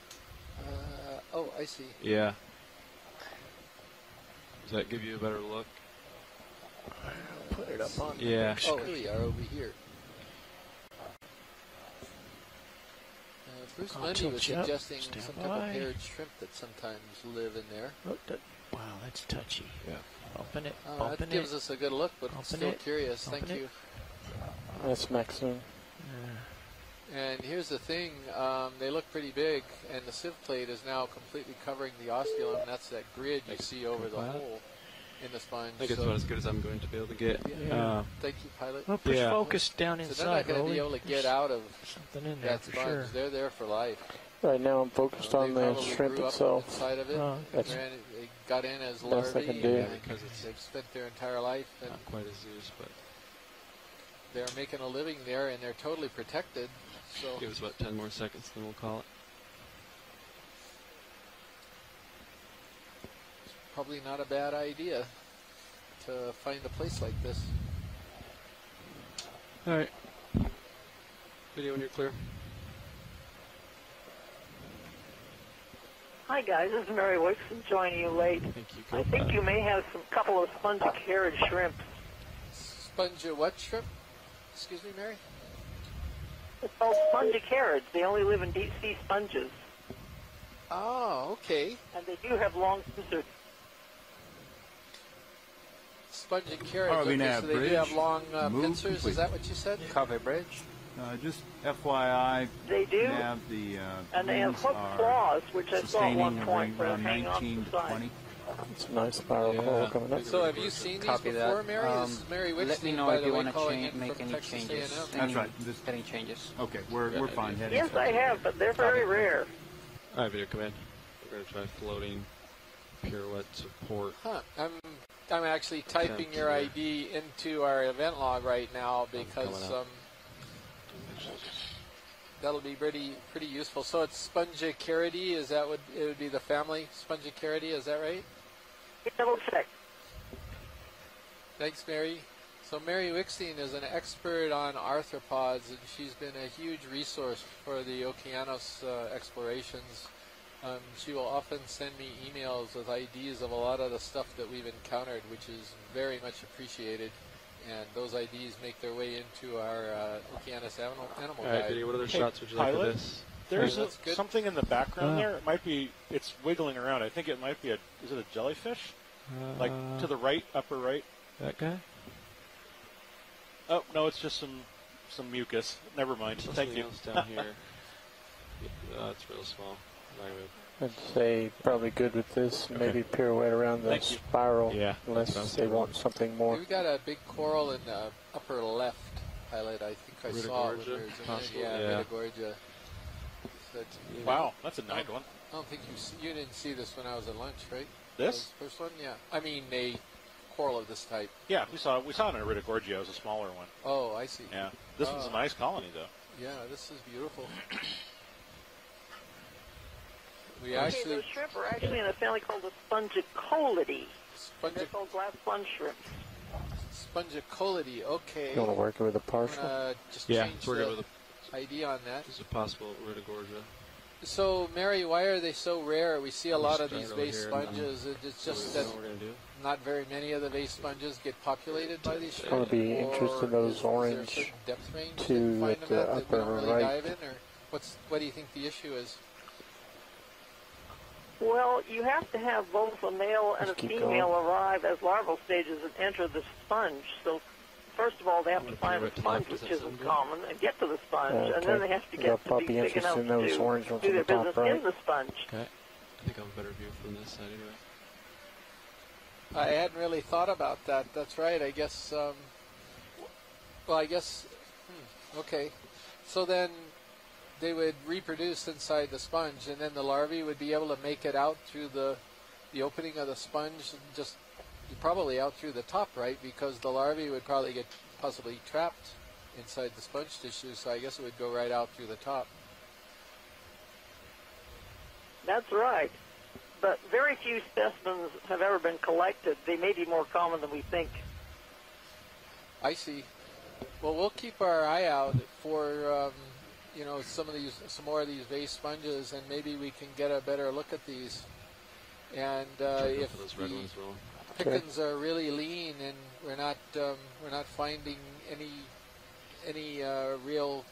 Speaker 9: Uh, oh, I see.
Speaker 3: Yeah. Does that give you a better look?
Speaker 2: Put it up on.
Speaker 3: Yeah.
Speaker 9: Oh, here we are over here. Uh, Bruce
Speaker 2: I'll Mundy
Speaker 9: was suggesting
Speaker 2: Stand
Speaker 9: some type
Speaker 2: by.
Speaker 9: of paired shrimp that sometimes live in there.
Speaker 2: Oh, that- wow, that's touchy.
Speaker 3: Yeah.
Speaker 2: Open it.
Speaker 9: Uh, that gives
Speaker 2: it.
Speaker 9: us a good look, but
Speaker 2: Open
Speaker 9: still
Speaker 2: it.
Speaker 9: curious.
Speaker 2: Open
Speaker 9: Thank
Speaker 2: it.
Speaker 9: you.
Speaker 8: That's Maxine.
Speaker 2: Uh,
Speaker 9: And here's the thing, um, they look pretty big, and the sieve plate is now completely covering the osculum, and that's that grid you see over the
Speaker 3: Wow.
Speaker 9: hole in the sponge.
Speaker 3: I think it's
Speaker 9: so,
Speaker 3: about as good as I'm going to be able to get.
Speaker 9: Yeah.
Speaker 3: Uh,
Speaker 9: thank you, pilot.
Speaker 2: well, push
Speaker 3: Yeah.
Speaker 2: focus down
Speaker 9: so they're
Speaker 2: inside.
Speaker 9: not going to be able to get
Speaker 2: There's
Speaker 9: out of
Speaker 2: Something in there
Speaker 9: that
Speaker 2: for
Speaker 9: sponge.
Speaker 2: sure.
Speaker 9: They're there for life.
Speaker 8: Right now I'm focused
Speaker 9: Uh,
Speaker 8: on the shrimp itself.
Speaker 9: inside of it.
Speaker 2: Oh,
Speaker 9: and
Speaker 8: that's
Speaker 9: ran, they got in as
Speaker 8: best I can do.
Speaker 9: and
Speaker 3: because it's
Speaker 9: They've spent their entire life, and
Speaker 3: not quite as Zeus, but
Speaker 9: they're making a living there, and they're totally protected. So
Speaker 3: give us about 10 more seconds, then we'll call it.
Speaker 9: probably not a bad idea to find a place like this.
Speaker 3: All right. Video when you're clear.
Speaker 11: Hi guys, this is Mary Wicksten joining you late.
Speaker 3: Thank you.
Speaker 11: I think you may have some couple of spongy carrot shrimp.
Speaker 9: Sponge what shrimp? Excuse me, Mary?
Speaker 11: It's called spongy carrots. They only live in deep sea sponges,
Speaker 9: Oh, okay.
Speaker 11: and they do have long pincers.
Speaker 9: Sponge and carrots.
Speaker 10: All right, we
Speaker 9: okay, so
Speaker 10: have
Speaker 9: they do have long uh,
Speaker 10: Move
Speaker 9: pincers.
Speaker 10: complete.
Speaker 9: Is that what you said?
Speaker 1: Cover bridge.
Speaker 10: Uh, just FYI,
Speaker 11: They do,
Speaker 10: nav the uh,
Speaker 11: and they have
Speaker 10: wings
Speaker 11: hooked claws, which I saw at one point, but
Speaker 10: around
Speaker 11: hang on to
Speaker 10: 19
Speaker 11: the
Speaker 10: to
Speaker 11: side.
Speaker 10: 20.
Speaker 8: It's a nice spiral
Speaker 3: Yeah.
Speaker 8: coil coming up.
Speaker 9: So have you seen these before,
Speaker 1: that.
Speaker 9: Mary?
Speaker 1: Um,
Speaker 9: this is Mary
Speaker 1: Let me know if you
Speaker 9: way,
Speaker 1: want to cha- make any
Speaker 9: Texas
Speaker 1: changes.
Speaker 9: A&M.
Speaker 10: That's
Speaker 1: Any-
Speaker 10: right. This-
Speaker 1: Any changes.
Speaker 10: Okay, we're,
Speaker 3: Good
Speaker 10: we're fine. Heading
Speaker 11: Yes, I have, but they're very rare.
Speaker 3: All right, video, come in. We're going to try floating pirouette support.
Speaker 9: Huh. I'm I'm actually typing your ID into our event log right now because
Speaker 3: coming up.
Speaker 9: um, that'll be pretty pretty useful. So it's Spongicaridae. Is that what it would be? The family Spongicaridae. Is that right?
Speaker 11: Double check.
Speaker 9: Thanks, Mary. So Mary Wicksten is an expert on arthropods, and she's been a huge resource for the Okeanos uh, explorations. Um, she will often send me emails with ideas of a lot of the stuff that we've encountered, which is very much appreciated. And those IDs make their way into our uh, Okeanos animal, animal
Speaker 3: All right,
Speaker 9: guide.
Speaker 3: Vinny, what other
Speaker 4: Hey,
Speaker 3: shots would you like
Speaker 4: pilot?
Speaker 3: this?
Speaker 4: There's
Speaker 9: Hey,
Speaker 4: a,
Speaker 9: that's good.
Speaker 4: something in the background
Speaker 3: Uh.
Speaker 4: there. It might be. It's wiggling around. I think it might be a. Is it a jellyfish? like to the right, upper right.
Speaker 3: that guy.
Speaker 4: Oh no, it's just some some mucus. Never mind.
Speaker 3: Something
Speaker 4: Thank you.
Speaker 3: else down <laughs> here. Yeah, uh, it's real small. Not gonna-
Speaker 8: I'd say probably good with this.
Speaker 3: Okay.
Speaker 8: Maybe pirouette around the
Speaker 4: Thank you.
Speaker 8: spiral
Speaker 3: Yeah,
Speaker 8: unless
Speaker 3: that's what I was
Speaker 8: they want something more.
Speaker 9: We've got a big coral in the upper left pilot. I think I saw it when
Speaker 3: Ritagorgia,
Speaker 9: we were zooming in.
Speaker 3: possibly,
Speaker 9: Yeah,
Speaker 3: yeah.
Speaker 9: Ritagorgia. That-
Speaker 4: Wow, that's a nice one.
Speaker 9: I don't think you see, you didn't see this when I was at lunch, right?
Speaker 4: This?
Speaker 9: The first one, yeah. I mean, a coral of this type.
Speaker 4: Yeah, we saw we saw it in Iridogorgia. It was a smaller one.
Speaker 9: Oh, I see.
Speaker 4: Yeah, this one's a
Speaker 9: Oh.
Speaker 4: nice colony though.
Speaker 9: Yeah, this is beautiful. <clears throat> We
Speaker 11: Okay,
Speaker 9: actually
Speaker 11: those shrimp are actually in a family called the Spongicolidae. They're called glass sponge shrimp.
Speaker 9: spongicolidae. Okay.
Speaker 8: You want to work it with a
Speaker 9: I'm
Speaker 8: partial?
Speaker 9: gonna just
Speaker 3: Yeah,
Speaker 9: change
Speaker 3: it's working
Speaker 9: the
Speaker 3: with
Speaker 9: ID on that.
Speaker 3: This is a possible Ritagorgia.
Speaker 9: So, Mary, why are they so rare? We see a lot of these
Speaker 3: right
Speaker 9: vase sponges. It's just that
Speaker 3: what we're gonna do.
Speaker 9: not very many of the vase sponges get populated by these
Speaker 3: I'm
Speaker 9: shrimp.
Speaker 8: gonna be
Speaker 9: or
Speaker 8: interested in those
Speaker 9: is- is there a
Speaker 8: orange
Speaker 9: certain depth range that
Speaker 8: two
Speaker 9: find
Speaker 8: at
Speaker 9: them
Speaker 8: the
Speaker 9: that we
Speaker 8: upper
Speaker 9: don't really
Speaker 8: right.
Speaker 9: dive in, or what's what do you think the issue is?
Speaker 11: Well, you have to have both a male and
Speaker 8: Just
Speaker 11: a female
Speaker 8: going.
Speaker 11: arrive as larval stages and enter the sponge. So, first of all, they have to find the sponge, which isn't
Speaker 3: good?
Speaker 11: common, and get to the sponge, and then they have to get to
Speaker 8: probably
Speaker 11: be
Speaker 8: be
Speaker 11: big enough
Speaker 8: in those
Speaker 11: to
Speaker 8: orange ones
Speaker 11: do their
Speaker 8: the top
Speaker 11: business
Speaker 8: right.
Speaker 11: in the sponge.
Speaker 3: Okay. I think I have a better view from this side anyway.
Speaker 9: I hadn't really thought about that. That's right. I guess. Um, well, I guess. Hmm, okay. So then they would reproduce inside the sponge, and then the larvae would be able to make it out through the the opening of the sponge, just probably out through the top, right? Because the larvae would probably get possibly trapped inside the sponge tissue. So I guess it would go right out through the top.
Speaker 11: That's right. But very few specimens have ever been collected. They may be more common than we think.
Speaker 9: I see. Well, we'll keep our eye out for um, you know some of these, some more of these vase sponges, and maybe we can get a better look at these. And uh,
Speaker 3: Try to go
Speaker 9: if
Speaker 3: for those red
Speaker 9: the
Speaker 3: ones
Speaker 9: pickings are really lean and we're not um, we're not finding any any uh, real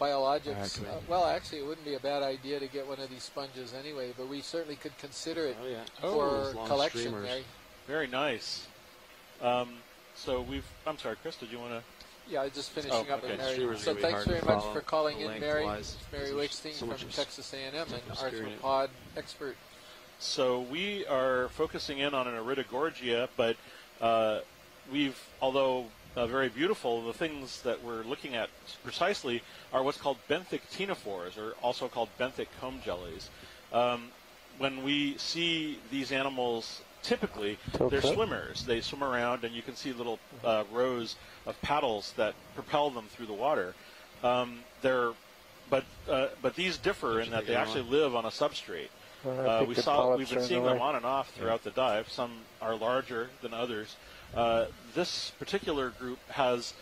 Speaker 9: biologics.
Speaker 3: Alright,
Speaker 9: Uh, well, actually, it wouldn't be a bad idea to get one of these sponges anyway, but we certainly could consider it
Speaker 3: Oh yeah.
Speaker 9: for
Speaker 3: those long
Speaker 9: collection.
Speaker 3: streamers.
Speaker 4: Very nice. Um, so we've. I'm sorry, Chris. Did you want to?
Speaker 9: Yeah, just finishing
Speaker 4: Oh,
Speaker 9: up
Speaker 4: okay.
Speaker 9: with Mary. So thanks very much for calling in, Mary. Mary
Speaker 3: Wicksten so
Speaker 9: from Texas A&M, an
Speaker 3: obscure in it.
Speaker 9: arthropod expert.
Speaker 4: So we are focusing in on an Iridogorgia, but uh, we've, although uh, very beautiful, the things that we're looking at precisely are what's called benthic ctenophores, or also called benthic comb jellies. Um, when we see these animals, typically
Speaker 8: Tilt
Speaker 4: they're swimmers. They swim around, and you can see little uh, rows of paddles that propel them through the water. Um, they're, but uh, but these differ in that they actually
Speaker 3: on?
Speaker 4: live on a substrate.
Speaker 8: Uh, I
Speaker 4: Uh,
Speaker 8: think
Speaker 4: we
Speaker 8: the
Speaker 4: saw
Speaker 8: polyps
Speaker 4: we've been seeing
Speaker 8: the
Speaker 4: them on and off throughout the dive. Some are larger than others. Uh, this particular group has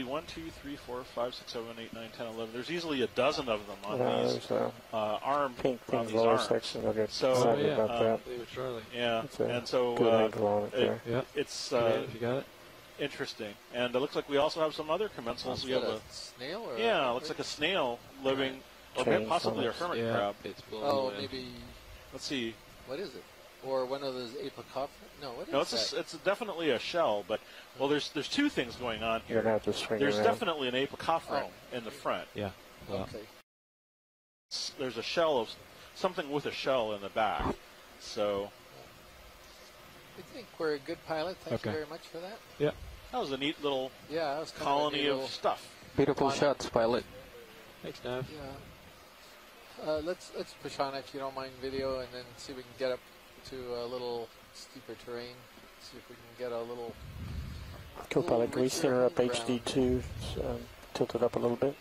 Speaker 4: one, two, three, four, five, six, seven, eight, nine, ten, eleven. There's easily a dozen of them on
Speaker 8: Uh,
Speaker 4: these
Speaker 8: there's a
Speaker 4: uh, arm
Speaker 8: pink
Speaker 4: on
Speaker 8: pink
Speaker 4: these
Speaker 8: lower
Speaker 4: arms.
Speaker 8: section. I'll get
Speaker 4: So,
Speaker 8: excited
Speaker 3: yeah,
Speaker 8: about
Speaker 4: um,
Speaker 8: that.
Speaker 3: Charlie.
Speaker 4: Yeah,
Speaker 8: It's a
Speaker 4: and so
Speaker 8: good
Speaker 4: uh,
Speaker 8: on it
Speaker 4: it-
Speaker 3: Yeah.
Speaker 4: it's uh,
Speaker 3: if you got it.
Speaker 4: interesting, and it looks like we also have some other commensals.
Speaker 9: Is
Speaker 4: We have
Speaker 9: a
Speaker 4: a
Speaker 9: snail or
Speaker 4: yeah, it looks like a snail living, or possibly a hermit
Speaker 3: yeah.
Speaker 4: crab.
Speaker 3: It's blowing
Speaker 9: Oh, maybe
Speaker 4: Let's see.
Speaker 9: what is it? Or one of those aplacophora? No, what is
Speaker 4: No, it's
Speaker 9: that?
Speaker 4: a, it's definitely a shell, but well, there's there's two things going on
Speaker 8: You're
Speaker 4: here.
Speaker 8: gonna have to swing
Speaker 4: There's
Speaker 8: around.
Speaker 4: definitely an aplacophoran
Speaker 9: Oh.
Speaker 4: in the front.
Speaker 3: Yeah. Well,
Speaker 9: okay.
Speaker 4: There's a shell of something with a shell in the back. So
Speaker 9: I think we're a good pilot. Thank you very much for that. Yeah.
Speaker 4: That was a neat little
Speaker 9: Yeah, that was kind
Speaker 4: colony
Speaker 9: of,
Speaker 4: of stuff.
Speaker 8: Beautiful
Speaker 9: on it.
Speaker 8: shots, pilot.
Speaker 3: Thanks, Nav.
Speaker 9: Yeah. Uh, let's let's push on if you don't mind video, and then see if we can get up to a little steeper terrain. See if we can get a little.
Speaker 8: Co-pilot, can we center up. HD2, um, tilt it up a little bit?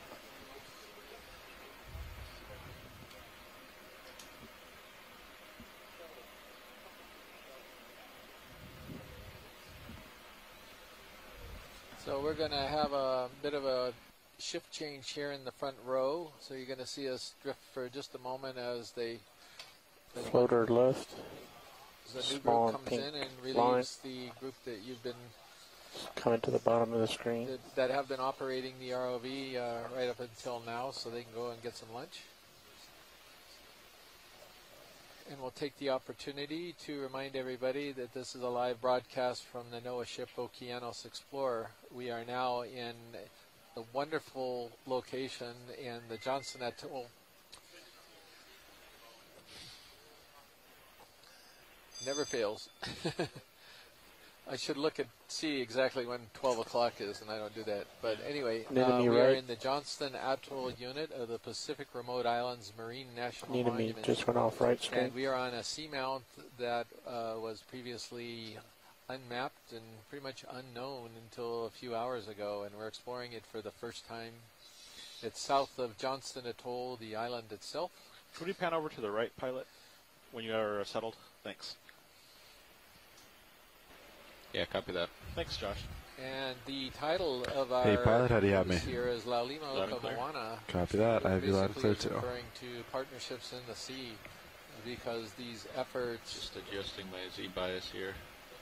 Speaker 9: So we're going to have a bit of a shift change here in the front row. So you're going to see us drift for just a moment as they
Speaker 8: Floater left,
Speaker 9: the new
Speaker 8: small
Speaker 9: group comes
Speaker 8: pink
Speaker 9: in and
Speaker 8: line.
Speaker 9: the group that you've been
Speaker 8: coming to the bottom of the screen.
Speaker 9: that, that have been operating the ROV uh, right up until now, so they can go and get some lunch. And we'll take the opportunity to remind everybody that this is a live broadcast from the NOAA ship Okeanos Explorer. We are now in the wonderful location in the Johnston Atoll. Never fails. <laughs> I should look and see exactly when 12 o'clock is, and I don't do that. But anyway, uh,
Speaker 8: me
Speaker 9: we are in the Johnston Atoll unit of the Pacific Remote Islands Marine National
Speaker 8: Need a me
Speaker 9: Monument.
Speaker 8: just went off right screen.
Speaker 9: And we are on a seamount that uh, was previously unmapped and pretty much unknown until a few hours ago, and we're exploring it for the first time. It's south of Johnston Atoll, the island itself.
Speaker 4: Could we pan over to the right, pilot, when you are uh, settled? Thanks.
Speaker 12: Yeah, copy that.
Speaker 4: Thanks, Josh.
Speaker 9: And the title of our
Speaker 13: Hey, pilot, how do you have me?
Speaker 9: here is Laulima
Speaker 4: Loud and clear.
Speaker 9: O Ka Moana.
Speaker 13: Copy that. I have you loud and clear too.
Speaker 9: referring to partnerships in the sea, because these efforts,
Speaker 12: Just adjusting my Z bias here.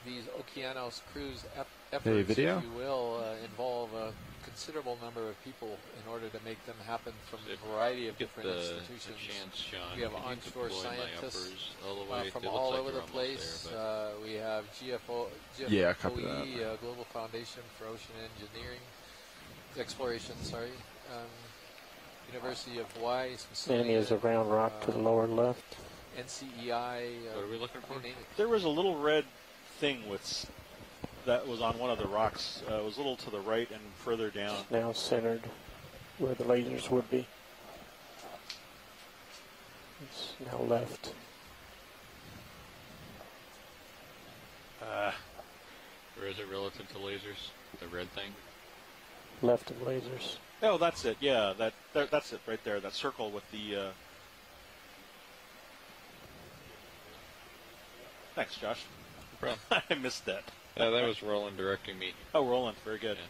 Speaker 9: these Okeanos cruise ep- efforts,
Speaker 13: Hey, video?
Speaker 9: if you will, uh, involve a considerable number of people in order to make them happen from a variety of different
Speaker 12: the, the
Speaker 9: institutions.
Speaker 12: chance, Sean.
Speaker 9: We have onshore scientists
Speaker 12: all the
Speaker 9: uh, from all
Speaker 12: like
Speaker 9: over the place.
Speaker 12: there,
Speaker 9: uh, we have GFO, GFOE,
Speaker 13: Yeah, copy that.
Speaker 9: uh, Global Foundation for Ocean Engineering, Exploration, sorry. Um, University of Hawaii,
Speaker 8: Sandy
Speaker 9: Smithsonian,
Speaker 8: is a round rock to the
Speaker 9: uh,
Speaker 8: lower left.
Speaker 9: NCEI. Uh,
Speaker 12: What are we looking for?
Speaker 9: you name it.
Speaker 4: There was a little red thing with s- that was on one of the rocks. Uh, it was a little to the right and further down.
Speaker 8: Now centered where the lasers would be. It's now left.
Speaker 4: Uh,
Speaker 12: Or is it relative to lasers? The red thing?
Speaker 8: Left of lasers.
Speaker 4: oh, that's it. Yeah, that, that that's it right there. That circle with the. Uh... Thanks, Josh. <laughs>
Speaker 12: No
Speaker 4: I missed that.
Speaker 12: Yeah, that was Roland directing me.
Speaker 4: Oh, Roland, very good.
Speaker 12: Yeah.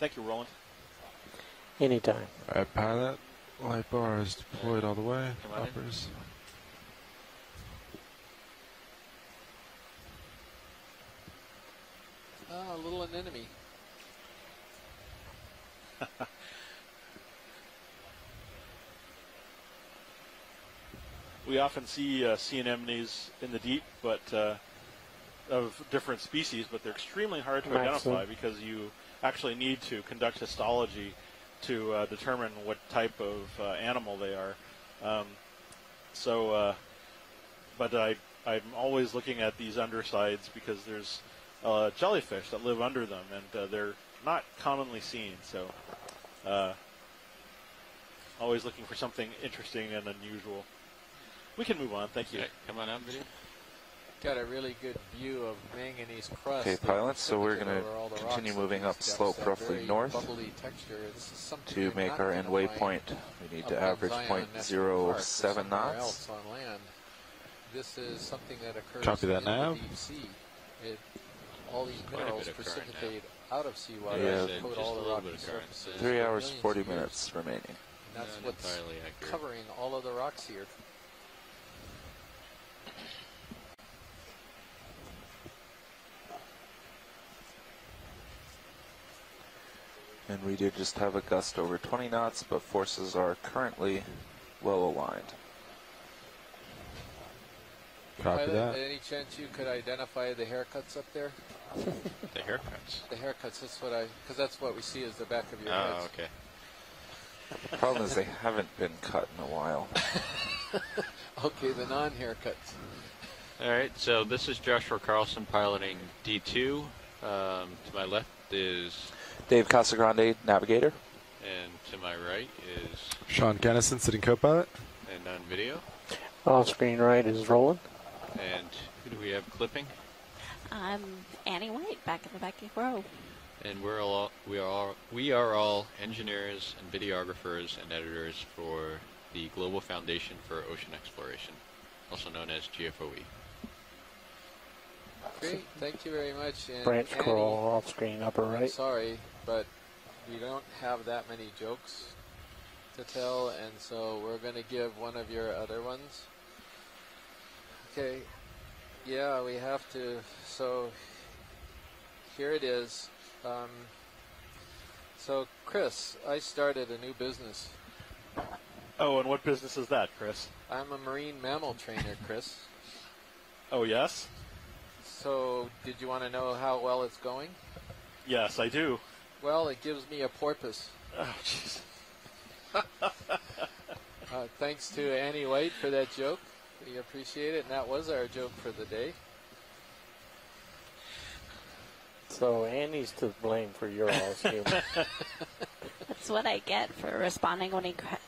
Speaker 4: Thank you, Roland.
Speaker 8: Anytime.
Speaker 13: Alright, pilot. Light bar is deployed all the way.
Speaker 12: Come in.
Speaker 13: Uppers.
Speaker 9: Ah, a little anemone. <laughs>
Speaker 4: We often see uh, sea anemones in the deep, but uh, of different species, but they're extremely hard to
Speaker 8: Maxim.
Speaker 4: identify because you actually need to conduct histology to uh, determine what type of uh, animal they are. Um, so, uh, but I, I'm always looking at these undersides because there's uh, jellyfish that live under them, and uh, they're not commonly seen. So, uh, always looking for something interesting and unusual. We can move on. Thank you.
Speaker 12: Okay, come on out, video.
Speaker 9: Got a really good view of manganese crust.
Speaker 14: Okay,
Speaker 9: that
Speaker 14: pilot, so we're gonna
Speaker 9: over all the
Speaker 14: continue moving up slope roughly north
Speaker 9: bubbly texture. This is something
Speaker 14: to make our end waypoint. We need to average
Speaker 9: Zion
Speaker 14: point
Speaker 9: National
Speaker 14: zero
Speaker 9: Park or
Speaker 14: seven
Speaker 9: somewhere
Speaker 14: knots.
Speaker 9: on land. This is something that occurs
Speaker 13: Copy that
Speaker 9: in
Speaker 13: now.
Speaker 9: the deep sea. It, all these minerals
Speaker 12: bit now.
Speaker 9: precipitate out of seawater
Speaker 14: Yeah.
Speaker 9: and coat all the rocky
Speaker 12: bit of current.
Speaker 9: surfaces.
Speaker 14: Three hours, 40 minutes remaining.
Speaker 9: And that's
Speaker 12: Not
Speaker 9: what's covering all of the rocks here.
Speaker 14: And we did just have a gust over 20 knots, but forces are currently well aligned.
Speaker 13: Copy
Speaker 9: Pilot,
Speaker 13: that.
Speaker 9: Any chance you could identify the haircuts up there? <laughs>
Speaker 12: The haircuts.
Speaker 9: The haircuts, that's what I, because that's what we see is the back of your
Speaker 12: Oh,
Speaker 9: heads.
Speaker 12: okay.
Speaker 14: The problem is they haven't been cut in a while. <laughs>
Speaker 9: Okay, the non-haircuts.
Speaker 12: All right, so this is Joshua Carlson piloting D2. Um, to my left is
Speaker 14: Dave Casagrande, navigator.
Speaker 12: And to my right is
Speaker 13: Sean Kennison, sitting co-pilot.
Speaker 12: and on video.
Speaker 8: Off screen right is Roland.
Speaker 12: And who do we have clipping?
Speaker 15: I'm Annie White, back in the back row.
Speaker 12: And we're all we are all, we are all engineers and videographers and editors for the Global Foundation for Ocean Exploration, also known as GFOE.
Speaker 9: Great, thank you very much. And
Speaker 8: Branch
Speaker 9: Annie,
Speaker 8: crawl off screen upper right.
Speaker 9: Sorry, but we don't have that many jokes to tell, and so we're going to give one of your other ones. Okay, yeah, we have to. So here it is. Um, so, Chris, I started a new business.
Speaker 4: Oh, and what business is that, Chris?
Speaker 9: I'm a marine mammal trainer, Chris.
Speaker 4: Oh, yes?
Speaker 9: So, did you want to know how well it's going?
Speaker 4: Yes, I do.
Speaker 9: Well, it gives me a porpoise.
Speaker 4: Oh, jeez. <laughs>
Speaker 9: Uh, thanks to Annie White for that joke. We appreciate it, and that was our joke for the day.
Speaker 8: So Annie's to blame for your all's <laughs> humor.
Speaker 15: That's what I get for responding when he que-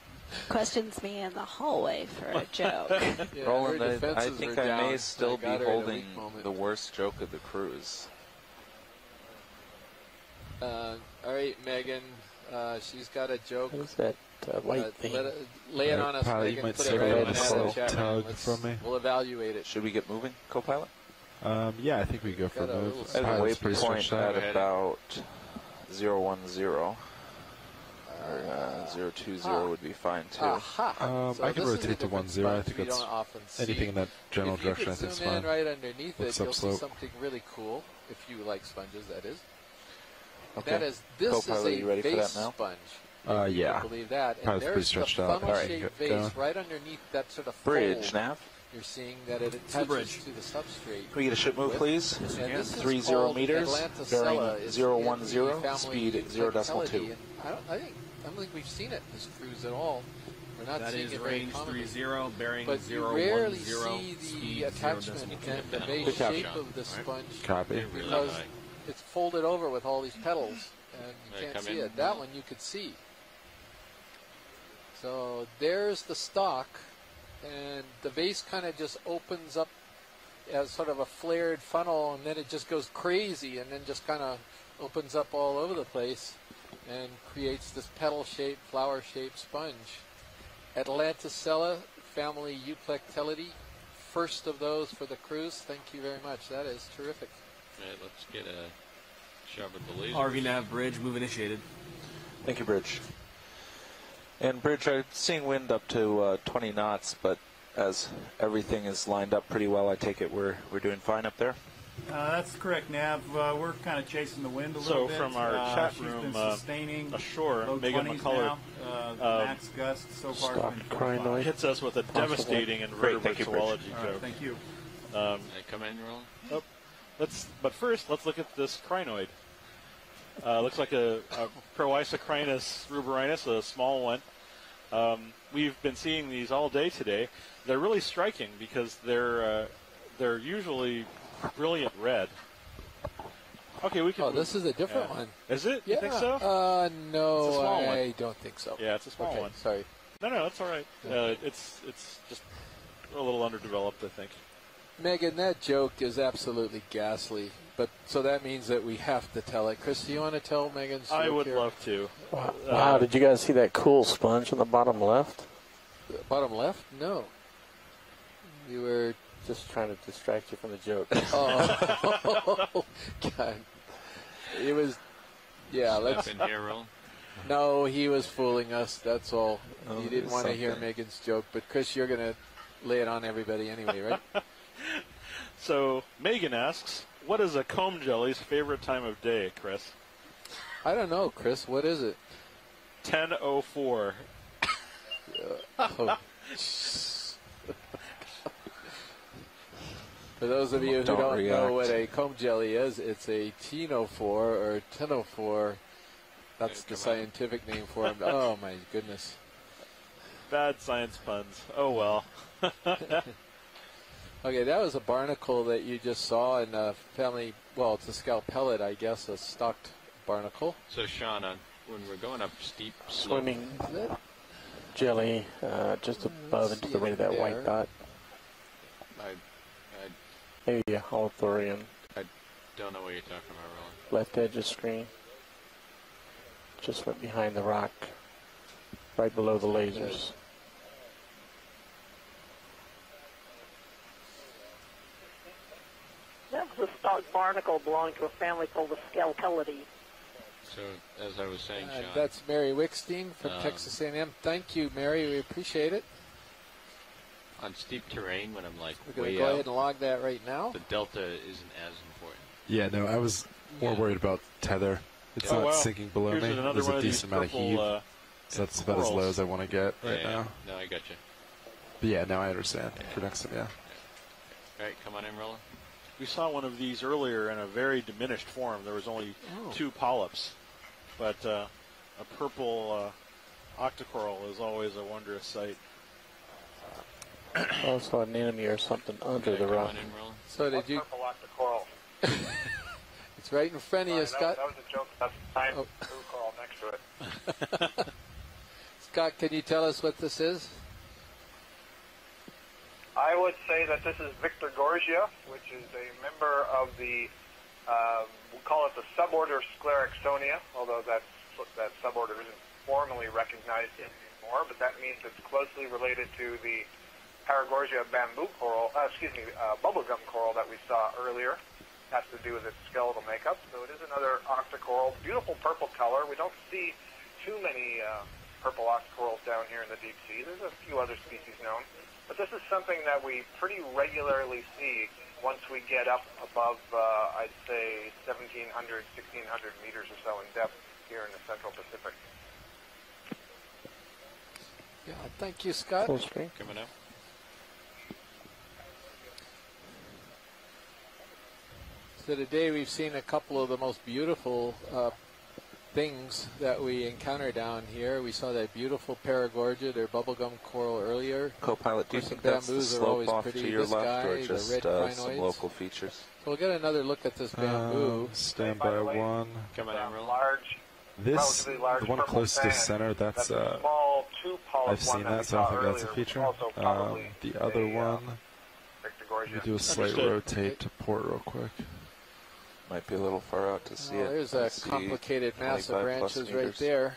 Speaker 15: questions me in the hallway for a <laughs> joke.
Speaker 9: Yeah,
Speaker 14: Roland, I, I think I may still be
Speaker 9: got her at a
Speaker 14: holding the worst joke of the cruise.
Speaker 9: Uh, all right, Megan. Uh, she's got a joke.
Speaker 8: What is that uh, white
Speaker 9: Uh,
Speaker 8: thing?
Speaker 9: let lay it
Speaker 13: Uh,
Speaker 9: on us,
Speaker 13: Pilot, you
Speaker 9: Megan.
Speaker 13: might
Speaker 9: Put it right
Speaker 13: right
Speaker 9: on the
Speaker 13: slow
Speaker 9: chat
Speaker 13: tug from me.
Speaker 9: We'll evaluate it.
Speaker 14: Should we get moving, co-pilot?
Speaker 13: Um, yeah, I think we go for
Speaker 9: Got a
Speaker 13: a move.
Speaker 14: I a waypoint
Speaker 13: stretched
Speaker 14: at about 010. Or uh, 020
Speaker 9: Ah.
Speaker 14: would be fine too.
Speaker 13: Um,
Speaker 9: So
Speaker 13: I can
Speaker 9: this is a
Speaker 13: rotate to
Speaker 9: different
Speaker 13: one zero. I think
Speaker 9: we
Speaker 13: that's
Speaker 9: don't often see.
Speaker 13: anything in that general
Speaker 9: if you
Speaker 13: direction. I think is
Speaker 9: zoom in
Speaker 13: fine.
Speaker 9: right underneath
Speaker 13: Looks
Speaker 9: it, you'll see something really cool. If you like sponges, that is.
Speaker 14: Okay.
Speaker 9: That is this
Speaker 14: Co-pilot,
Speaker 9: is a
Speaker 14: you ready for that now?
Speaker 9: sponge.
Speaker 13: Uh, yeah.
Speaker 9: can believe that. And
Speaker 13: Pilot's pretty
Speaker 9: there's the
Speaker 13: stretched out.
Speaker 9: funnel-shaped
Speaker 13: Alright,
Speaker 9: vase
Speaker 13: go.
Speaker 9: right underneath that sort of
Speaker 14: Bridge,
Speaker 9: fold.
Speaker 14: nav.
Speaker 9: You're seeing that it attaches
Speaker 16: bridge.
Speaker 9: to the substrate.
Speaker 14: Can we get a ship move,
Speaker 9: with-
Speaker 14: please?
Speaker 9: And this is
Speaker 14: Three zero
Speaker 9: called
Speaker 14: meters,
Speaker 9: Atlantisella.
Speaker 14: bearing
Speaker 9: It's
Speaker 14: zero
Speaker 9: in
Speaker 14: one
Speaker 9: the
Speaker 14: zero,
Speaker 9: family
Speaker 14: speed zero decimal
Speaker 9: Euplectellidae,
Speaker 14: two.
Speaker 9: and I don't, I think, I don't think we've seen it in this cruise at all. We're not
Speaker 16: That
Speaker 9: seeing
Speaker 16: is
Speaker 9: it very
Speaker 16: range
Speaker 9: commonly.
Speaker 16: 30, bearing
Speaker 9: But
Speaker 16: zero
Speaker 9: you rarely
Speaker 16: one zero,
Speaker 9: see the
Speaker 16: speed zero
Speaker 9: attachment
Speaker 16: decimal two.
Speaker 9: and the base
Speaker 14: Good job,
Speaker 9: shape of the
Speaker 12: Right.
Speaker 9: sponge
Speaker 13: Copy.
Speaker 9: Because
Speaker 12: high.
Speaker 9: It's folded over with all these petals and you
Speaker 12: I
Speaker 9: can't see
Speaker 12: in?
Speaker 9: it. That one you could see. So there's the stock, and the vase kind of just opens up as sort of a flared funnel, and then it just goes crazy, and then just kind of opens up all over the place, and creates this petal-shaped, flower-shaped sponge. Atlantisella family Euplectellidae, first of those for the cruise. Thank you very much. That is terrific.
Speaker 12: Right, let's get a shot with the laser.
Speaker 16: RV nav bridge move initiated.
Speaker 14: Thank you, Bridge. And Bridge, I'm seeing wind up to uh, 20 knots, but as everything is lined up pretty well, I take it we're we're doing fine up there.
Speaker 10: Uh, that's correct, Nav. Uh, we're kind of chasing the wind a
Speaker 4: So
Speaker 10: little bit.
Speaker 4: So from our
Speaker 10: uh,
Speaker 4: chat room,
Speaker 10: been
Speaker 4: uh,
Speaker 10: sustaining
Speaker 4: ashore,
Speaker 10: low
Speaker 4: Megan
Speaker 10: 20s
Speaker 4: McCullough,
Speaker 10: now. Uh,
Speaker 4: um,
Speaker 10: max gust so far
Speaker 8: Stock
Speaker 10: has been
Speaker 8: crinoid.
Speaker 10: 45.
Speaker 4: Hits us with a devastating
Speaker 14: Great,
Speaker 4: invertebrate
Speaker 14: thank you,
Speaker 4: zoology
Speaker 10: All right,
Speaker 4: joke.
Speaker 10: thank you.
Speaker 4: Um,
Speaker 12: Hey, come in, Roland.
Speaker 4: oh, let's, but first, let's look at this crinoid. Uh, looks like a, a Proisocrinus ruberrimus, a small one. Um, we've been seeing these all day today. They're really striking because they're uh, they're usually brilliant red. Okay, we can.
Speaker 9: Oh, this is a different
Speaker 4: Yeah.
Speaker 9: one.
Speaker 4: Is it?
Speaker 9: Yeah.
Speaker 4: You think so?
Speaker 9: Uh, no,
Speaker 4: It's a small
Speaker 9: I
Speaker 4: one.
Speaker 9: don't think so.
Speaker 4: Yeah, it's a small
Speaker 9: okay,
Speaker 4: one.
Speaker 9: Sorry.
Speaker 4: No, no, that's all right. Uh, it's it's just a little underdeveloped, I think.
Speaker 9: Megan, that joke is absolutely ghastly. But so that means that we have to tell it. Chris, do you want to tell Megan's
Speaker 4: I would
Speaker 9: here?
Speaker 4: love to.
Speaker 8: Wow,
Speaker 4: Uh,
Speaker 8: wow, did you guys see that cool sponge on the bottom left?
Speaker 9: Bottom left? No. You were.
Speaker 8: Just trying to distract you from the joke. <laughs>
Speaker 9: Oh, <laughs> God. It was. Yeah,
Speaker 12: Step
Speaker 9: let's.
Speaker 12: in here, Roland. <laughs>
Speaker 9: No, he was fooling us. That's all.
Speaker 14: Oh,
Speaker 9: you didn't
Speaker 14: there's
Speaker 9: want to hear. Megan's joke, but Chris, you're gonna lay it on everybody anyway, right?
Speaker 4: So Megan asks, "What is a comb jelly's favorite time of day, Chris?"
Speaker 9: I don't know, Chris. What is it?
Speaker 4: 10:04.
Speaker 9: Oh. oh. <laughs> For those of you who
Speaker 14: Don't
Speaker 9: don't, know what a comb jelly is, it's a ctenophore or ctenophore. That's the scientific name for it. Oh my goodness.
Speaker 4: Bad science puns. Oh well. <laughs>
Speaker 9: Okay, that was a barnacle that you just saw in a family. Well, it's a scalpellid, I guess, a stocked barnacle.
Speaker 12: So, Sean, on, when we're going up steep slopes,
Speaker 8: Swimming jelly uh, just above and to the right of that
Speaker 9: there.
Speaker 8: white dot.
Speaker 12: I, I,
Speaker 8: Maybe a holothurian.
Speaker 12: I don't know what you're talking about, Roland.
Speaker 8: Left edge of screen. Just went behind the rock. Right below the lasers.
Speaker 11: That was a stock barnacle belonged to a family called the Scalpellidae.
Speaker 12: So, as I was saying,
Speaker 9: And
Speaker 12: Sean,
Speaker 9: that's Mary Wicksten from
Speaker 12: Um,
Speaker 9: Texas A&M. Thank you, Mary. We appreciate it.
Speaker 12: on steep terrain, when I'm like
Speaker 9: We're going to go
Speaker 12: out,
Speaker 9: ahead and log that right now.
Speaker 12: the delta isn't as important.
Speaker 13: Yeah, no, I was more worried about tether. It's
Speaker 4: Oh,
Speaker 13: not
Speaker 4: wow.
Speaker 13: sinking below me. There's a
Speaker 4: of these
Speaker 13: decent amount of
Speaker 4: purple,
Speaker 13: heave.
Speaker 4: uh,
Speaker 13: so that's about as low as I want to get right
Speaker 12: yeah,
Speaker 13: now.
Speaker 12: No, I got you.
Speaker 13: But yeah, now I understand. For next time, yeah.
Speaker 12: All right, come on in, Roland.
Speaker 4: We saw one of these earlier in a very diminished form. There was only
Speaker 9: Oh.
Speaker 4: two polyps, but uh, a purple uh, octocoral is always a wondrous sight.
Speaker 8: Also an enemy or something under
Speaker 12: Okay,
Speaker 8: the rock.
Speaker 12: in,
Speaker 9: So did you?
Speaker 7: Purple octocoral. <laughs>
Speaker 9: It's right in front of you, Scott.
Speaker 7: that was a joke. That's the time
Speaker 9: Oh.
Speaker 7: blue coral next to it. <laughs> <laughs>
Speaker 9: Scott, can you tell us what this is?
Speaker 7: I would say that this is Victorgorgia, which is a member of the, uh, we call it the suborder Scleraxonia, although that's, that suborder isn't formally recognized anymore, but that means it's closely related to the Paragorgia bamboo coral, uh, excuse me, uh, bubblegum coral that we saw earlier. It Has to do with its skeletal makeup. So it is another octocoral, beautiful purple color. We don't see too many uh, purple octocorals down here in the deep sea. There's a few other species known. But this is something that we pretty regularly see once we get up above, uh, I'd say, 1,700, 1,600 meters or so in depth here in the Central Pacific.
Speaker 9: Yeah, thank you, Scott.
Speaker 8: Full screen.
Speaker 12: Coming up.
Speaker 9: So today we've seen a couple of the most beautiful uh, things that we encounter down here. We saw that beautiful Paragorgia or bubblegum coral earlier.
Speaker 14: Co-pilot, do you
Speaker 9: Of course,
Speaker 14: think that's the
Speaker 9: bamboos are
Speaker 14: slope
Speaker 9: always
Speaker 14: off
Speaker 9: pretty.
Speaker 14: to your
Speaker 9: This
Speaker 14: left,
Speaker 9: guy,
Speaker 14: or just
Speaker 9: red
Speaker 14: uh, some local features?
Speaker 9: So we'll get another look at this bamboo.
Speaker 13: Um, stand
Speaker 7: By
Speaker 13: by
Speaker 7: way,
Speaker 13: one.
Speaker 12: Come on in, Roland.
Speaker 7: Large,
Speaker 13: This,
Speaker 7: relatively large
Speaker 13: the one
Speaker 7: purple
Speaker 13: closest to center, that's,
Speaker 7: That's a
Speaker 13: uh,
Speaker 7: small two polyp
Speaker 13: I've seen
Speaker 7: that
Speaker 13: that, so I don't think that's a feature.
Speaker 7: Also
Speaker 13: Um, the other
Speaker 7: a, uh,
Speaker 13: one,
Speaker 7: Victor
Speaker 13: we do a slight
Speaker 4: Understood.
Speaker 13: rotate to port real quick.
Speaker 14: Might be a little far out to see
Speaker 9: Oh,
Speaker 14: it.
Speaker 9: there's
Speaker 14: I
Speaker 9: a
Speaker 14: see
Speaker 9: complicated mass of branches right there.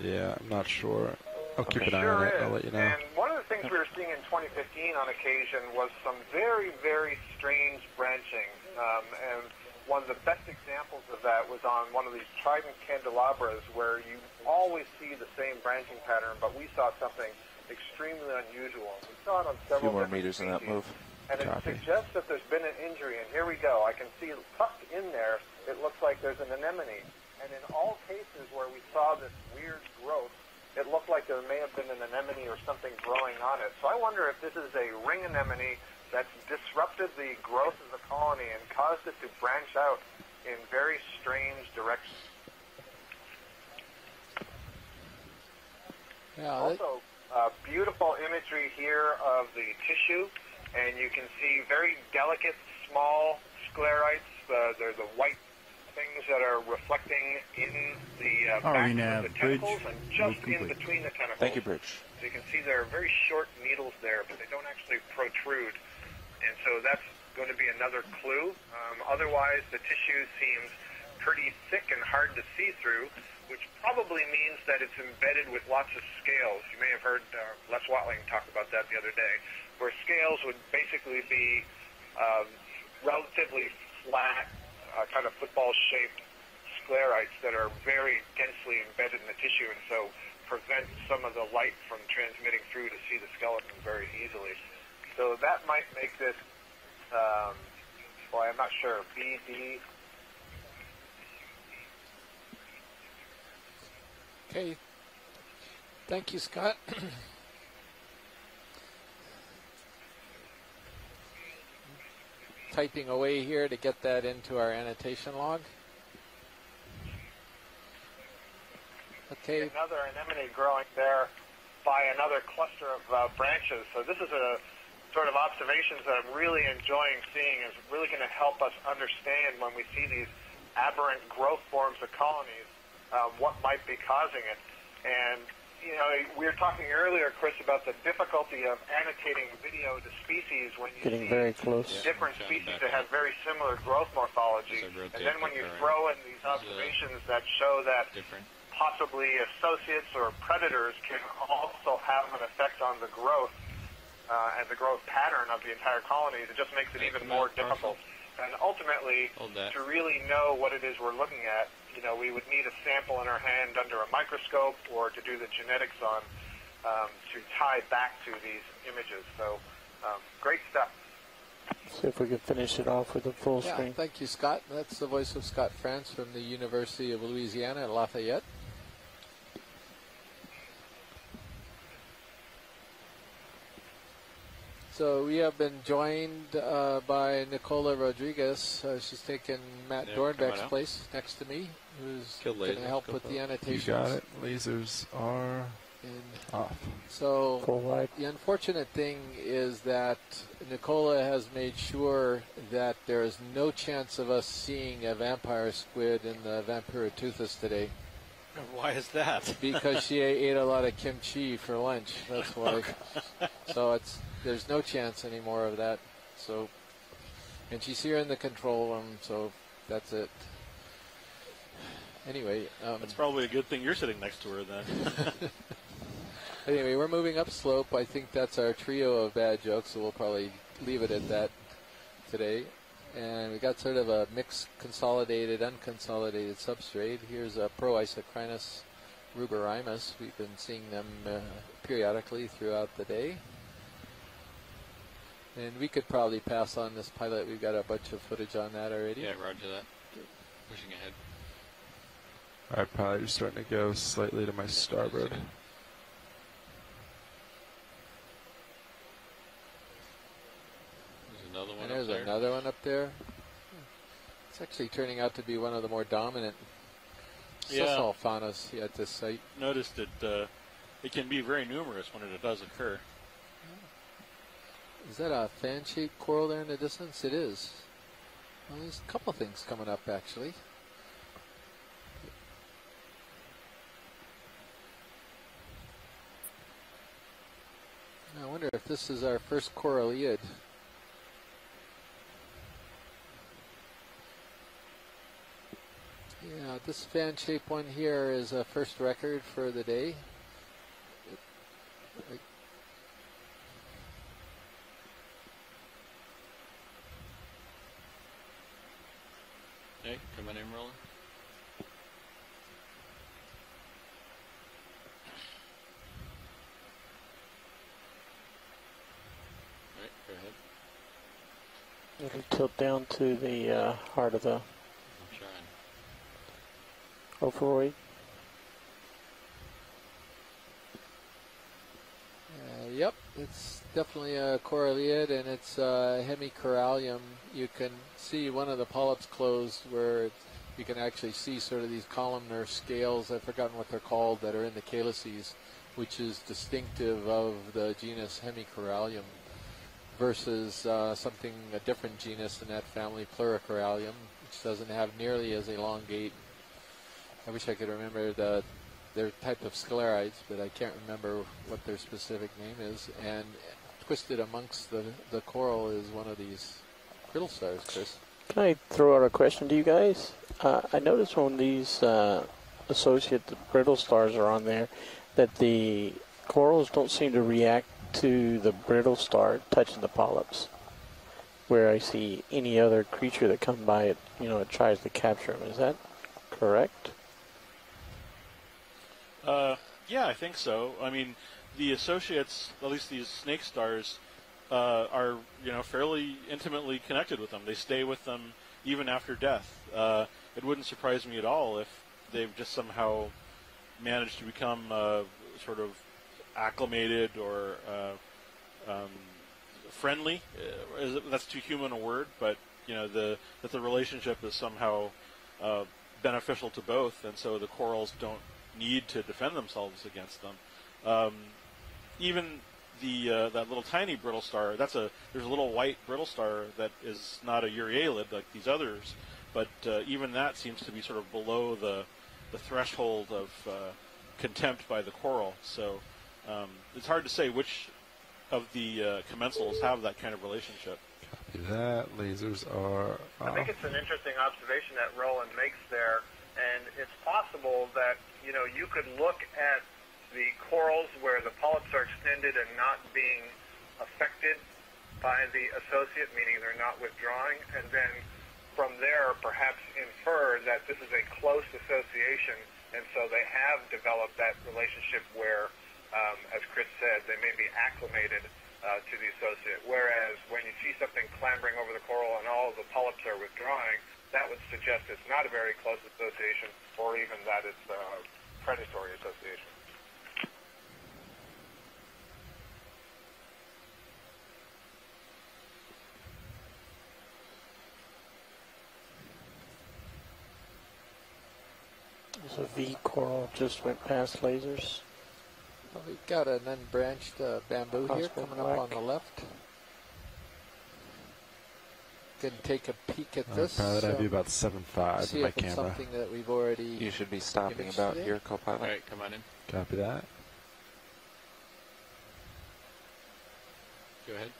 Speaker 13: Yeah, I'm not sure. I'll keep an eye
Speaker 7: sure
Speaker 13: on it.
Speaker 7: is.
Speaker 13: I'll let you know.
Speaker 7: And one of the things we were seeing in 2015 on occasion was some very, very strange branching. Um, and one of the best examples of that was on one of these trident candelabras where you always see the same branching pattern, but we saw something extremely unusual. We saw it on
Speaker 14: A few
Speaker 7: several
Speaker 14: more
Speaker 7: different
Speaker 14: meters in that move.
Speaker 7: And it
Speaker 13: Copy.
Speaker 7: suggests that there's been an injury, and here we go. I can see tucked in there, it looks like there's an anemone. And in all cases where we saw this weird growth, it looked like there may have been an anemone or something growing on it. So I wonder if this is a ring anemone that's disrupted the growth of the colony and caused it to branch out in very strange directions.
Speaker 9: Yeah,
Speaker 7: Also, uh, beautiful imagery here of the tissue, and you can see very delicate, small sclerites. Uh, they're the white things that are reflecting in the uh,
Speaker 10: All right,
Speaker 7: back
Speaker 10: nav,
Speaker 7: of the tentacles
Speaker 10: bridge,
Speaker 7: and just
Speaker 10: move
Speaker 7: in between the tentacles.
Speaker 14: Thank you, Bridge.
Speaker 7: So you can see there are very short needles there, but they don't actually protrude. And so that's going to be another clue. Um, otherwise, the tissue seems pretty thick and hard to see through, which probably means that it's embedded with lots of scales. You may have heard uh, Les Watling talk about that the other day, where scales would basically be um, relatively flat, uh, kind of football-shaped sclerites that are very densely embedded in the tissue, and so prevent some of the light from transmitting through to see the skeleton very easily. So that might make this, um, boy, I'm not sure, BD.
Speaker 9: okay. Thank you, Scott. <clears throat> Typing away here to get that into our annotation log. Okay,
Speaker 7: Another anemone growing there by another cluster of uh, branches. So this is a sort of observations that I'm really enjoying seeing is really going to help us understand when we see these aberrant growth forms of colonies, um, what might be causing it. And, you know, we were talking earlier, Chris, about the difficulty of annotating video to species when you
Speaker 8: Getting
Speaker 7: see
Speaker 8: very close.
Speaker 7: different species that have very similar growth morphology.
Speaker 12: As I rotate
Speaker 7: And then when you throw in these observations that show that
Speaker 12: Different.
Speaker 7: possibly associates or predators can also have an effect on the growth uh, and the growth pattern of the entire colony, it just makes it even more difficult. And ultimately, to really know what it is we're looking at, you know, we would need a sample in our hand under a microscope or to do the genetics on um, to tie back to these images. So, um, great stuff.
Speaker 8: See if we can finish it off with a full
Speaker 9: Yeah,
Speaker 8: screen.
Speaker 9: thank you, Scott. That's the voice of Scott France from the University of Louisiana at Lafayette. So we have been joined uh, by Nicola Rodriguez. Uh, she's taken Matt
Speaker 12: Yeah, Dornback's
Speaker 9: place next to me, who's
Speaker 12: Kill
Speaker 9: going to help
Speaker 12: go
Speaker 9: with
Speaker 12: for
Speaker 9: the
Speaker 12: it. You
Speaker 9: annotations.
Speaker 13: You got it. Lasers are
Speaker 9: And
Speaker 13: off.
Speaker 9: so
Speaker 8: Full
Speaker 9: the unfortunate thing is that Nicola has made sure that there is no chance of us seeing a vampire squid in the Vampyroteuthis today <laughs>
Speaker 4: Why is that?
Speaker 9: because she <laughs> ate a lot of kimchi for lunch. That's why. so it's there's no chance anymore of that. So, and she's here in the control room. So that's it. Anyway, um,
Speaker 4: It's probably a good thing you're sitting next to her then. <laughs>
Speaker 9: Anyway, we're moving up slope. I think that's our trio of bad jokes, so we'll probably leave it at that today. And we got sort of a mixed consolidated, unconsolidated substrate. Here's a Proisocrinus ruberrimus. We've been seeing them uh, periodically throughout the day. And we could probably pass on this pilot. We've got a bunch of footage on that already.
Speaker 12: Yeah, roger that. Pushing ahead.
Speaker 13: Alright, probably just starting to go slightly to my starboard.
Speaker 12: There's another one
Speaker 9: And
Speaker 12: up
Speaker 9: there's
Speaker 12: there.
Speaker 9: another one up there. It's actually turning out to be one of the more dominant
Speaker 4: Yeah.
Speaker 9: sessile faunas at this site.
Speaker 4: Noticed that uh, it can be very numerous when it does occur.
Speaker 9: Is that a fan-shaped coral there in the distance? It is. Well, there's a couple things coming up actually. I wonder if this is our first coralliid. Yeah, this fan shape one here is a first record for the day. It-
Speaker 12: Hey, coming in, roller. Right, go ahead.
Speaker 8: It'll tilt down to the uh, heart of the
Speaker 12: I'm trying.
Speaker 8: Ophoroid.
Speaker 9: Uh, yep, it's definitely a Coralliid and it's uh, hemicorallium. You can see one of the polyps closed where you can actually see sort of these columnar scales. I've forgotten what they're called that are in the calyces, which is distinctive of the genus Hemicorallium versus uh, something a different genus in that family, Pleurocorallium, which doesn't have nearly as elongate. I wish I could remember the their type of sclerites, but I can't remember what their specific name is. And twisted amongst the, the coral is one of these brittle stars, Chris.
Speaker 8: Can I throw out a question to you guys? Uh, I noticed when these uh, associate brittle stars are on there, that the corals don't seem to react to the brittle star touching the polyps. Where I see any other creature that comes by it, you know, it tries to capture them. Is that correct?
Speaker 4: Uh, yeah, I think so. I mean, the associates, at least these snake stars, uh, are you know fairly intimately connected with them. They stay with them even after death. Uh, it wouldn't surprise me at all if they've just somehow managed to become uh, sort of acclimated or uh, um, friendly. Uh, it- that's too human a word, but you know the that the relationship is somehow uh, beneficial to both, and so the corals don't need to defend themselves against them. Um, even the uh, that little tiny brittle star, that's a there's a little white brittle star that is not a euryalid like these others, but uh, even that seems to be sort of below the the threshold of uh, contempt by the coral. So um, it's hard to say which of the uh, commensals have that kind of relationship.
Speaker 13: Copy that. Lasers are
Speaker 7: I think it's an interesting observation that Roland makes there, and it's possible that you know you could look at the corals where the polyps are extended and not being affected by the associate, meaning they're not withdrawing, and then from there perhaps infer that this is a close association, and so they have developed that relationship where, um, as Chris said, they may be acclimated uh, to the associate. Whereas when you see something clambering over the coral and all the polyps are withdrawing, that would suggest it's not a very close association, or even that it's a predatory association.
Speaker 8: There's a V coral just went past lasers.
Speaker 9: Well, we've got an unbranched uh, bamboo here
Speaker 8: Cosmo
Speaker 9: coming up on the left. Can take a peek at
Speaker 13: Uh,
Speaker 9: this.
Speaker 13: pilot, I'd be about seven five
Speaker 9: see
Speaker 13: with my
Speaker 9: if it's
Speaker 13: camera.
Speaker 9: something that we've already.
Speaker 14: You should be stopping about
Speaker 9: today.
Speaker 14: here, co-pilot.
Speaker 12: All right, come on in.
Speaker 13: Copy that.
Speaker 12: Go ahead.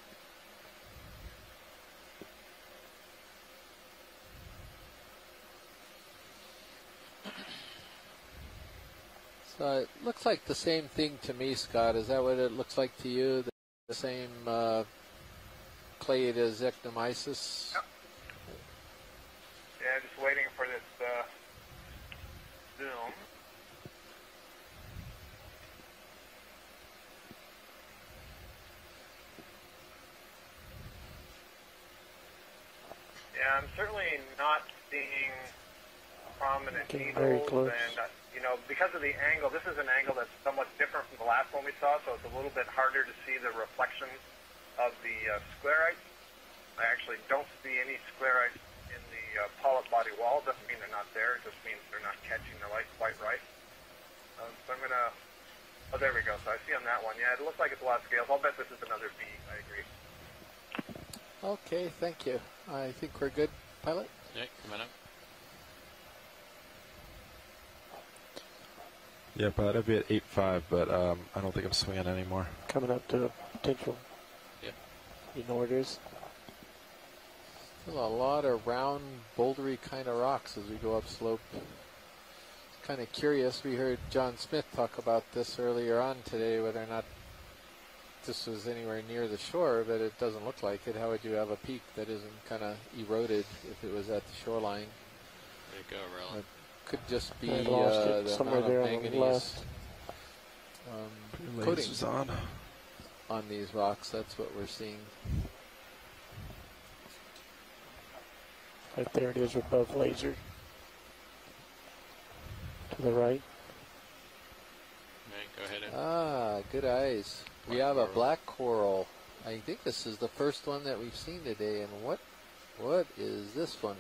Speaker 9: So it looks like the same thing to me, Scott. Is that what it looks like to you? The, the same uh, clade as ectomyces?
Speaker 7: Yeah, just waiting for this uh, zoom. Yeah, I'm certainly not seeing prominent
Speaker 8: Getting very
Speaker 7: needles,
Speaker 8: close.
Speaker 7: and uh, you know, because of the angle, this is an angle that's somewhat different from the last one we saw, so it's a little bit harder to see the reflection of the uh, sclerites. I actually don't see any sclerites in the uh, polyp body wall. Doesn't mean they're not there. It just means they're not catching the light quite right. Um, so I'm gonna. Oh, there we go. So I see on that one. Yeah, it looks like it's a lot of scales. I'll bet this is another B. I agree.
Speaker 9: Okay, thank you. I think we're good, pilot.
Speaker 12: Yeah, come on up.
Speaker 13: Yeah, pilot, I'd be at eight five, but um, I don't think I'm swinging anymore.
Speaker 8: Coming up to potential.
Speaker 12: Yeah.
Speaker 8: You know where it is?
Speaker 9: Still a lot of round, bouldery kind of rocks as we go up slope. Kind of curious. We heard John Smith talk about this earlier on today, whether or not this was anywhere near the shore, but it doesn't look like it. How would you have a peak that isn't kind of eroded if it was at the shoreline?
Speaker 12: There you go, Roland.
Speaker 9: It could just be uh, the
Speaker 8: somewhere
Speaker 9: amount
Speaker 8: there
Speaker 9: of
Speaker 8: on the
Speaker 9: manganese
Speaker 8: left.
Speaker 9: um,
Speaker 13: Lasers
Speaker 9: coatings
Speaker 13: on.
Speaker 9: On these rocks. That's what we're seeing.
Speaker 8: Right there it is above laser. To the right.
Speaker 12: Right, go ahead.
Speaker 9: Ah, good eyes. We
Speaker 12: Black
Speaker 9: have a black coral. I think this is the first one that we've seen today. And what, what is this one?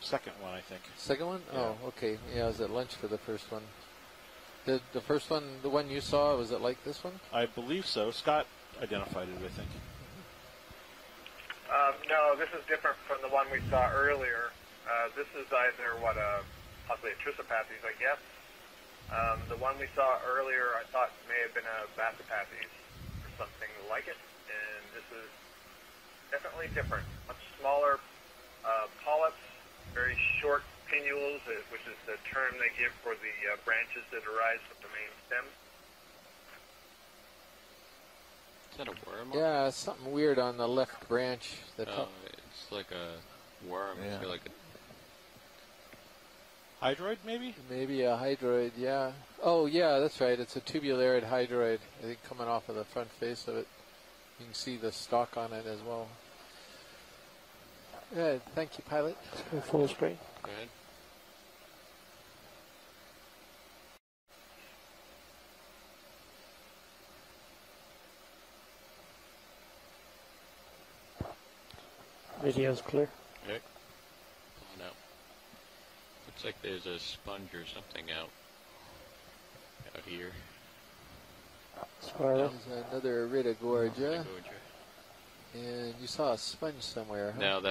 Speaker 4: Second one, I think.
Speaker 9: Second one?
Speaker 4: Yeah.
Speaker 9: Oh, okay. Yeah, I was at lunch for the first one. The the first one, the one you saw, was it like this one?
Speaker 4: I believe so. Scott identified it, I think.
Speaker 7: Um, no, this is different from the one we saw earlier. Uh, this is either what a possibly a Trissopathes, I guess. Um, the one we saw earlier, I thought may have been a Bathypathes or something like it, and this is definitely different. Much smaller uh, polyps, very short pinnules, uh, which is the term they give for the uh, branches that arise from the main stem.
Speaker 12: Is that a worm?
Speaker 9: Yeah, something weird on the left branch. That
Speaker 12: Oh, it's like a worm. It's
Speaker 9: Yeah.
Speaker 12: got like a
Speaker 4: Hydroid, maybe?
Speaker 9: Maybe a hydroid, yeah. Oh, yeah, that's right. It's a tubularid hydroid. I think coming off of the front face of it. You can see the stalk on it as well. Yeah, thank you, pilot.
Speaker 8: Full screen.
Speaker 12: Go ahead.
Speaker 8: Video's clear.
Speaker 12: Okay. On out. Looks like there's a sponge or something out out here.
Speaker 8: Spiral.
Speaker 9: There's another Iridogorgia.
Speaker 12: Gorgia.
Speaker 9: And you saw a sponge somewhere, huh?
Speaker 12: Now that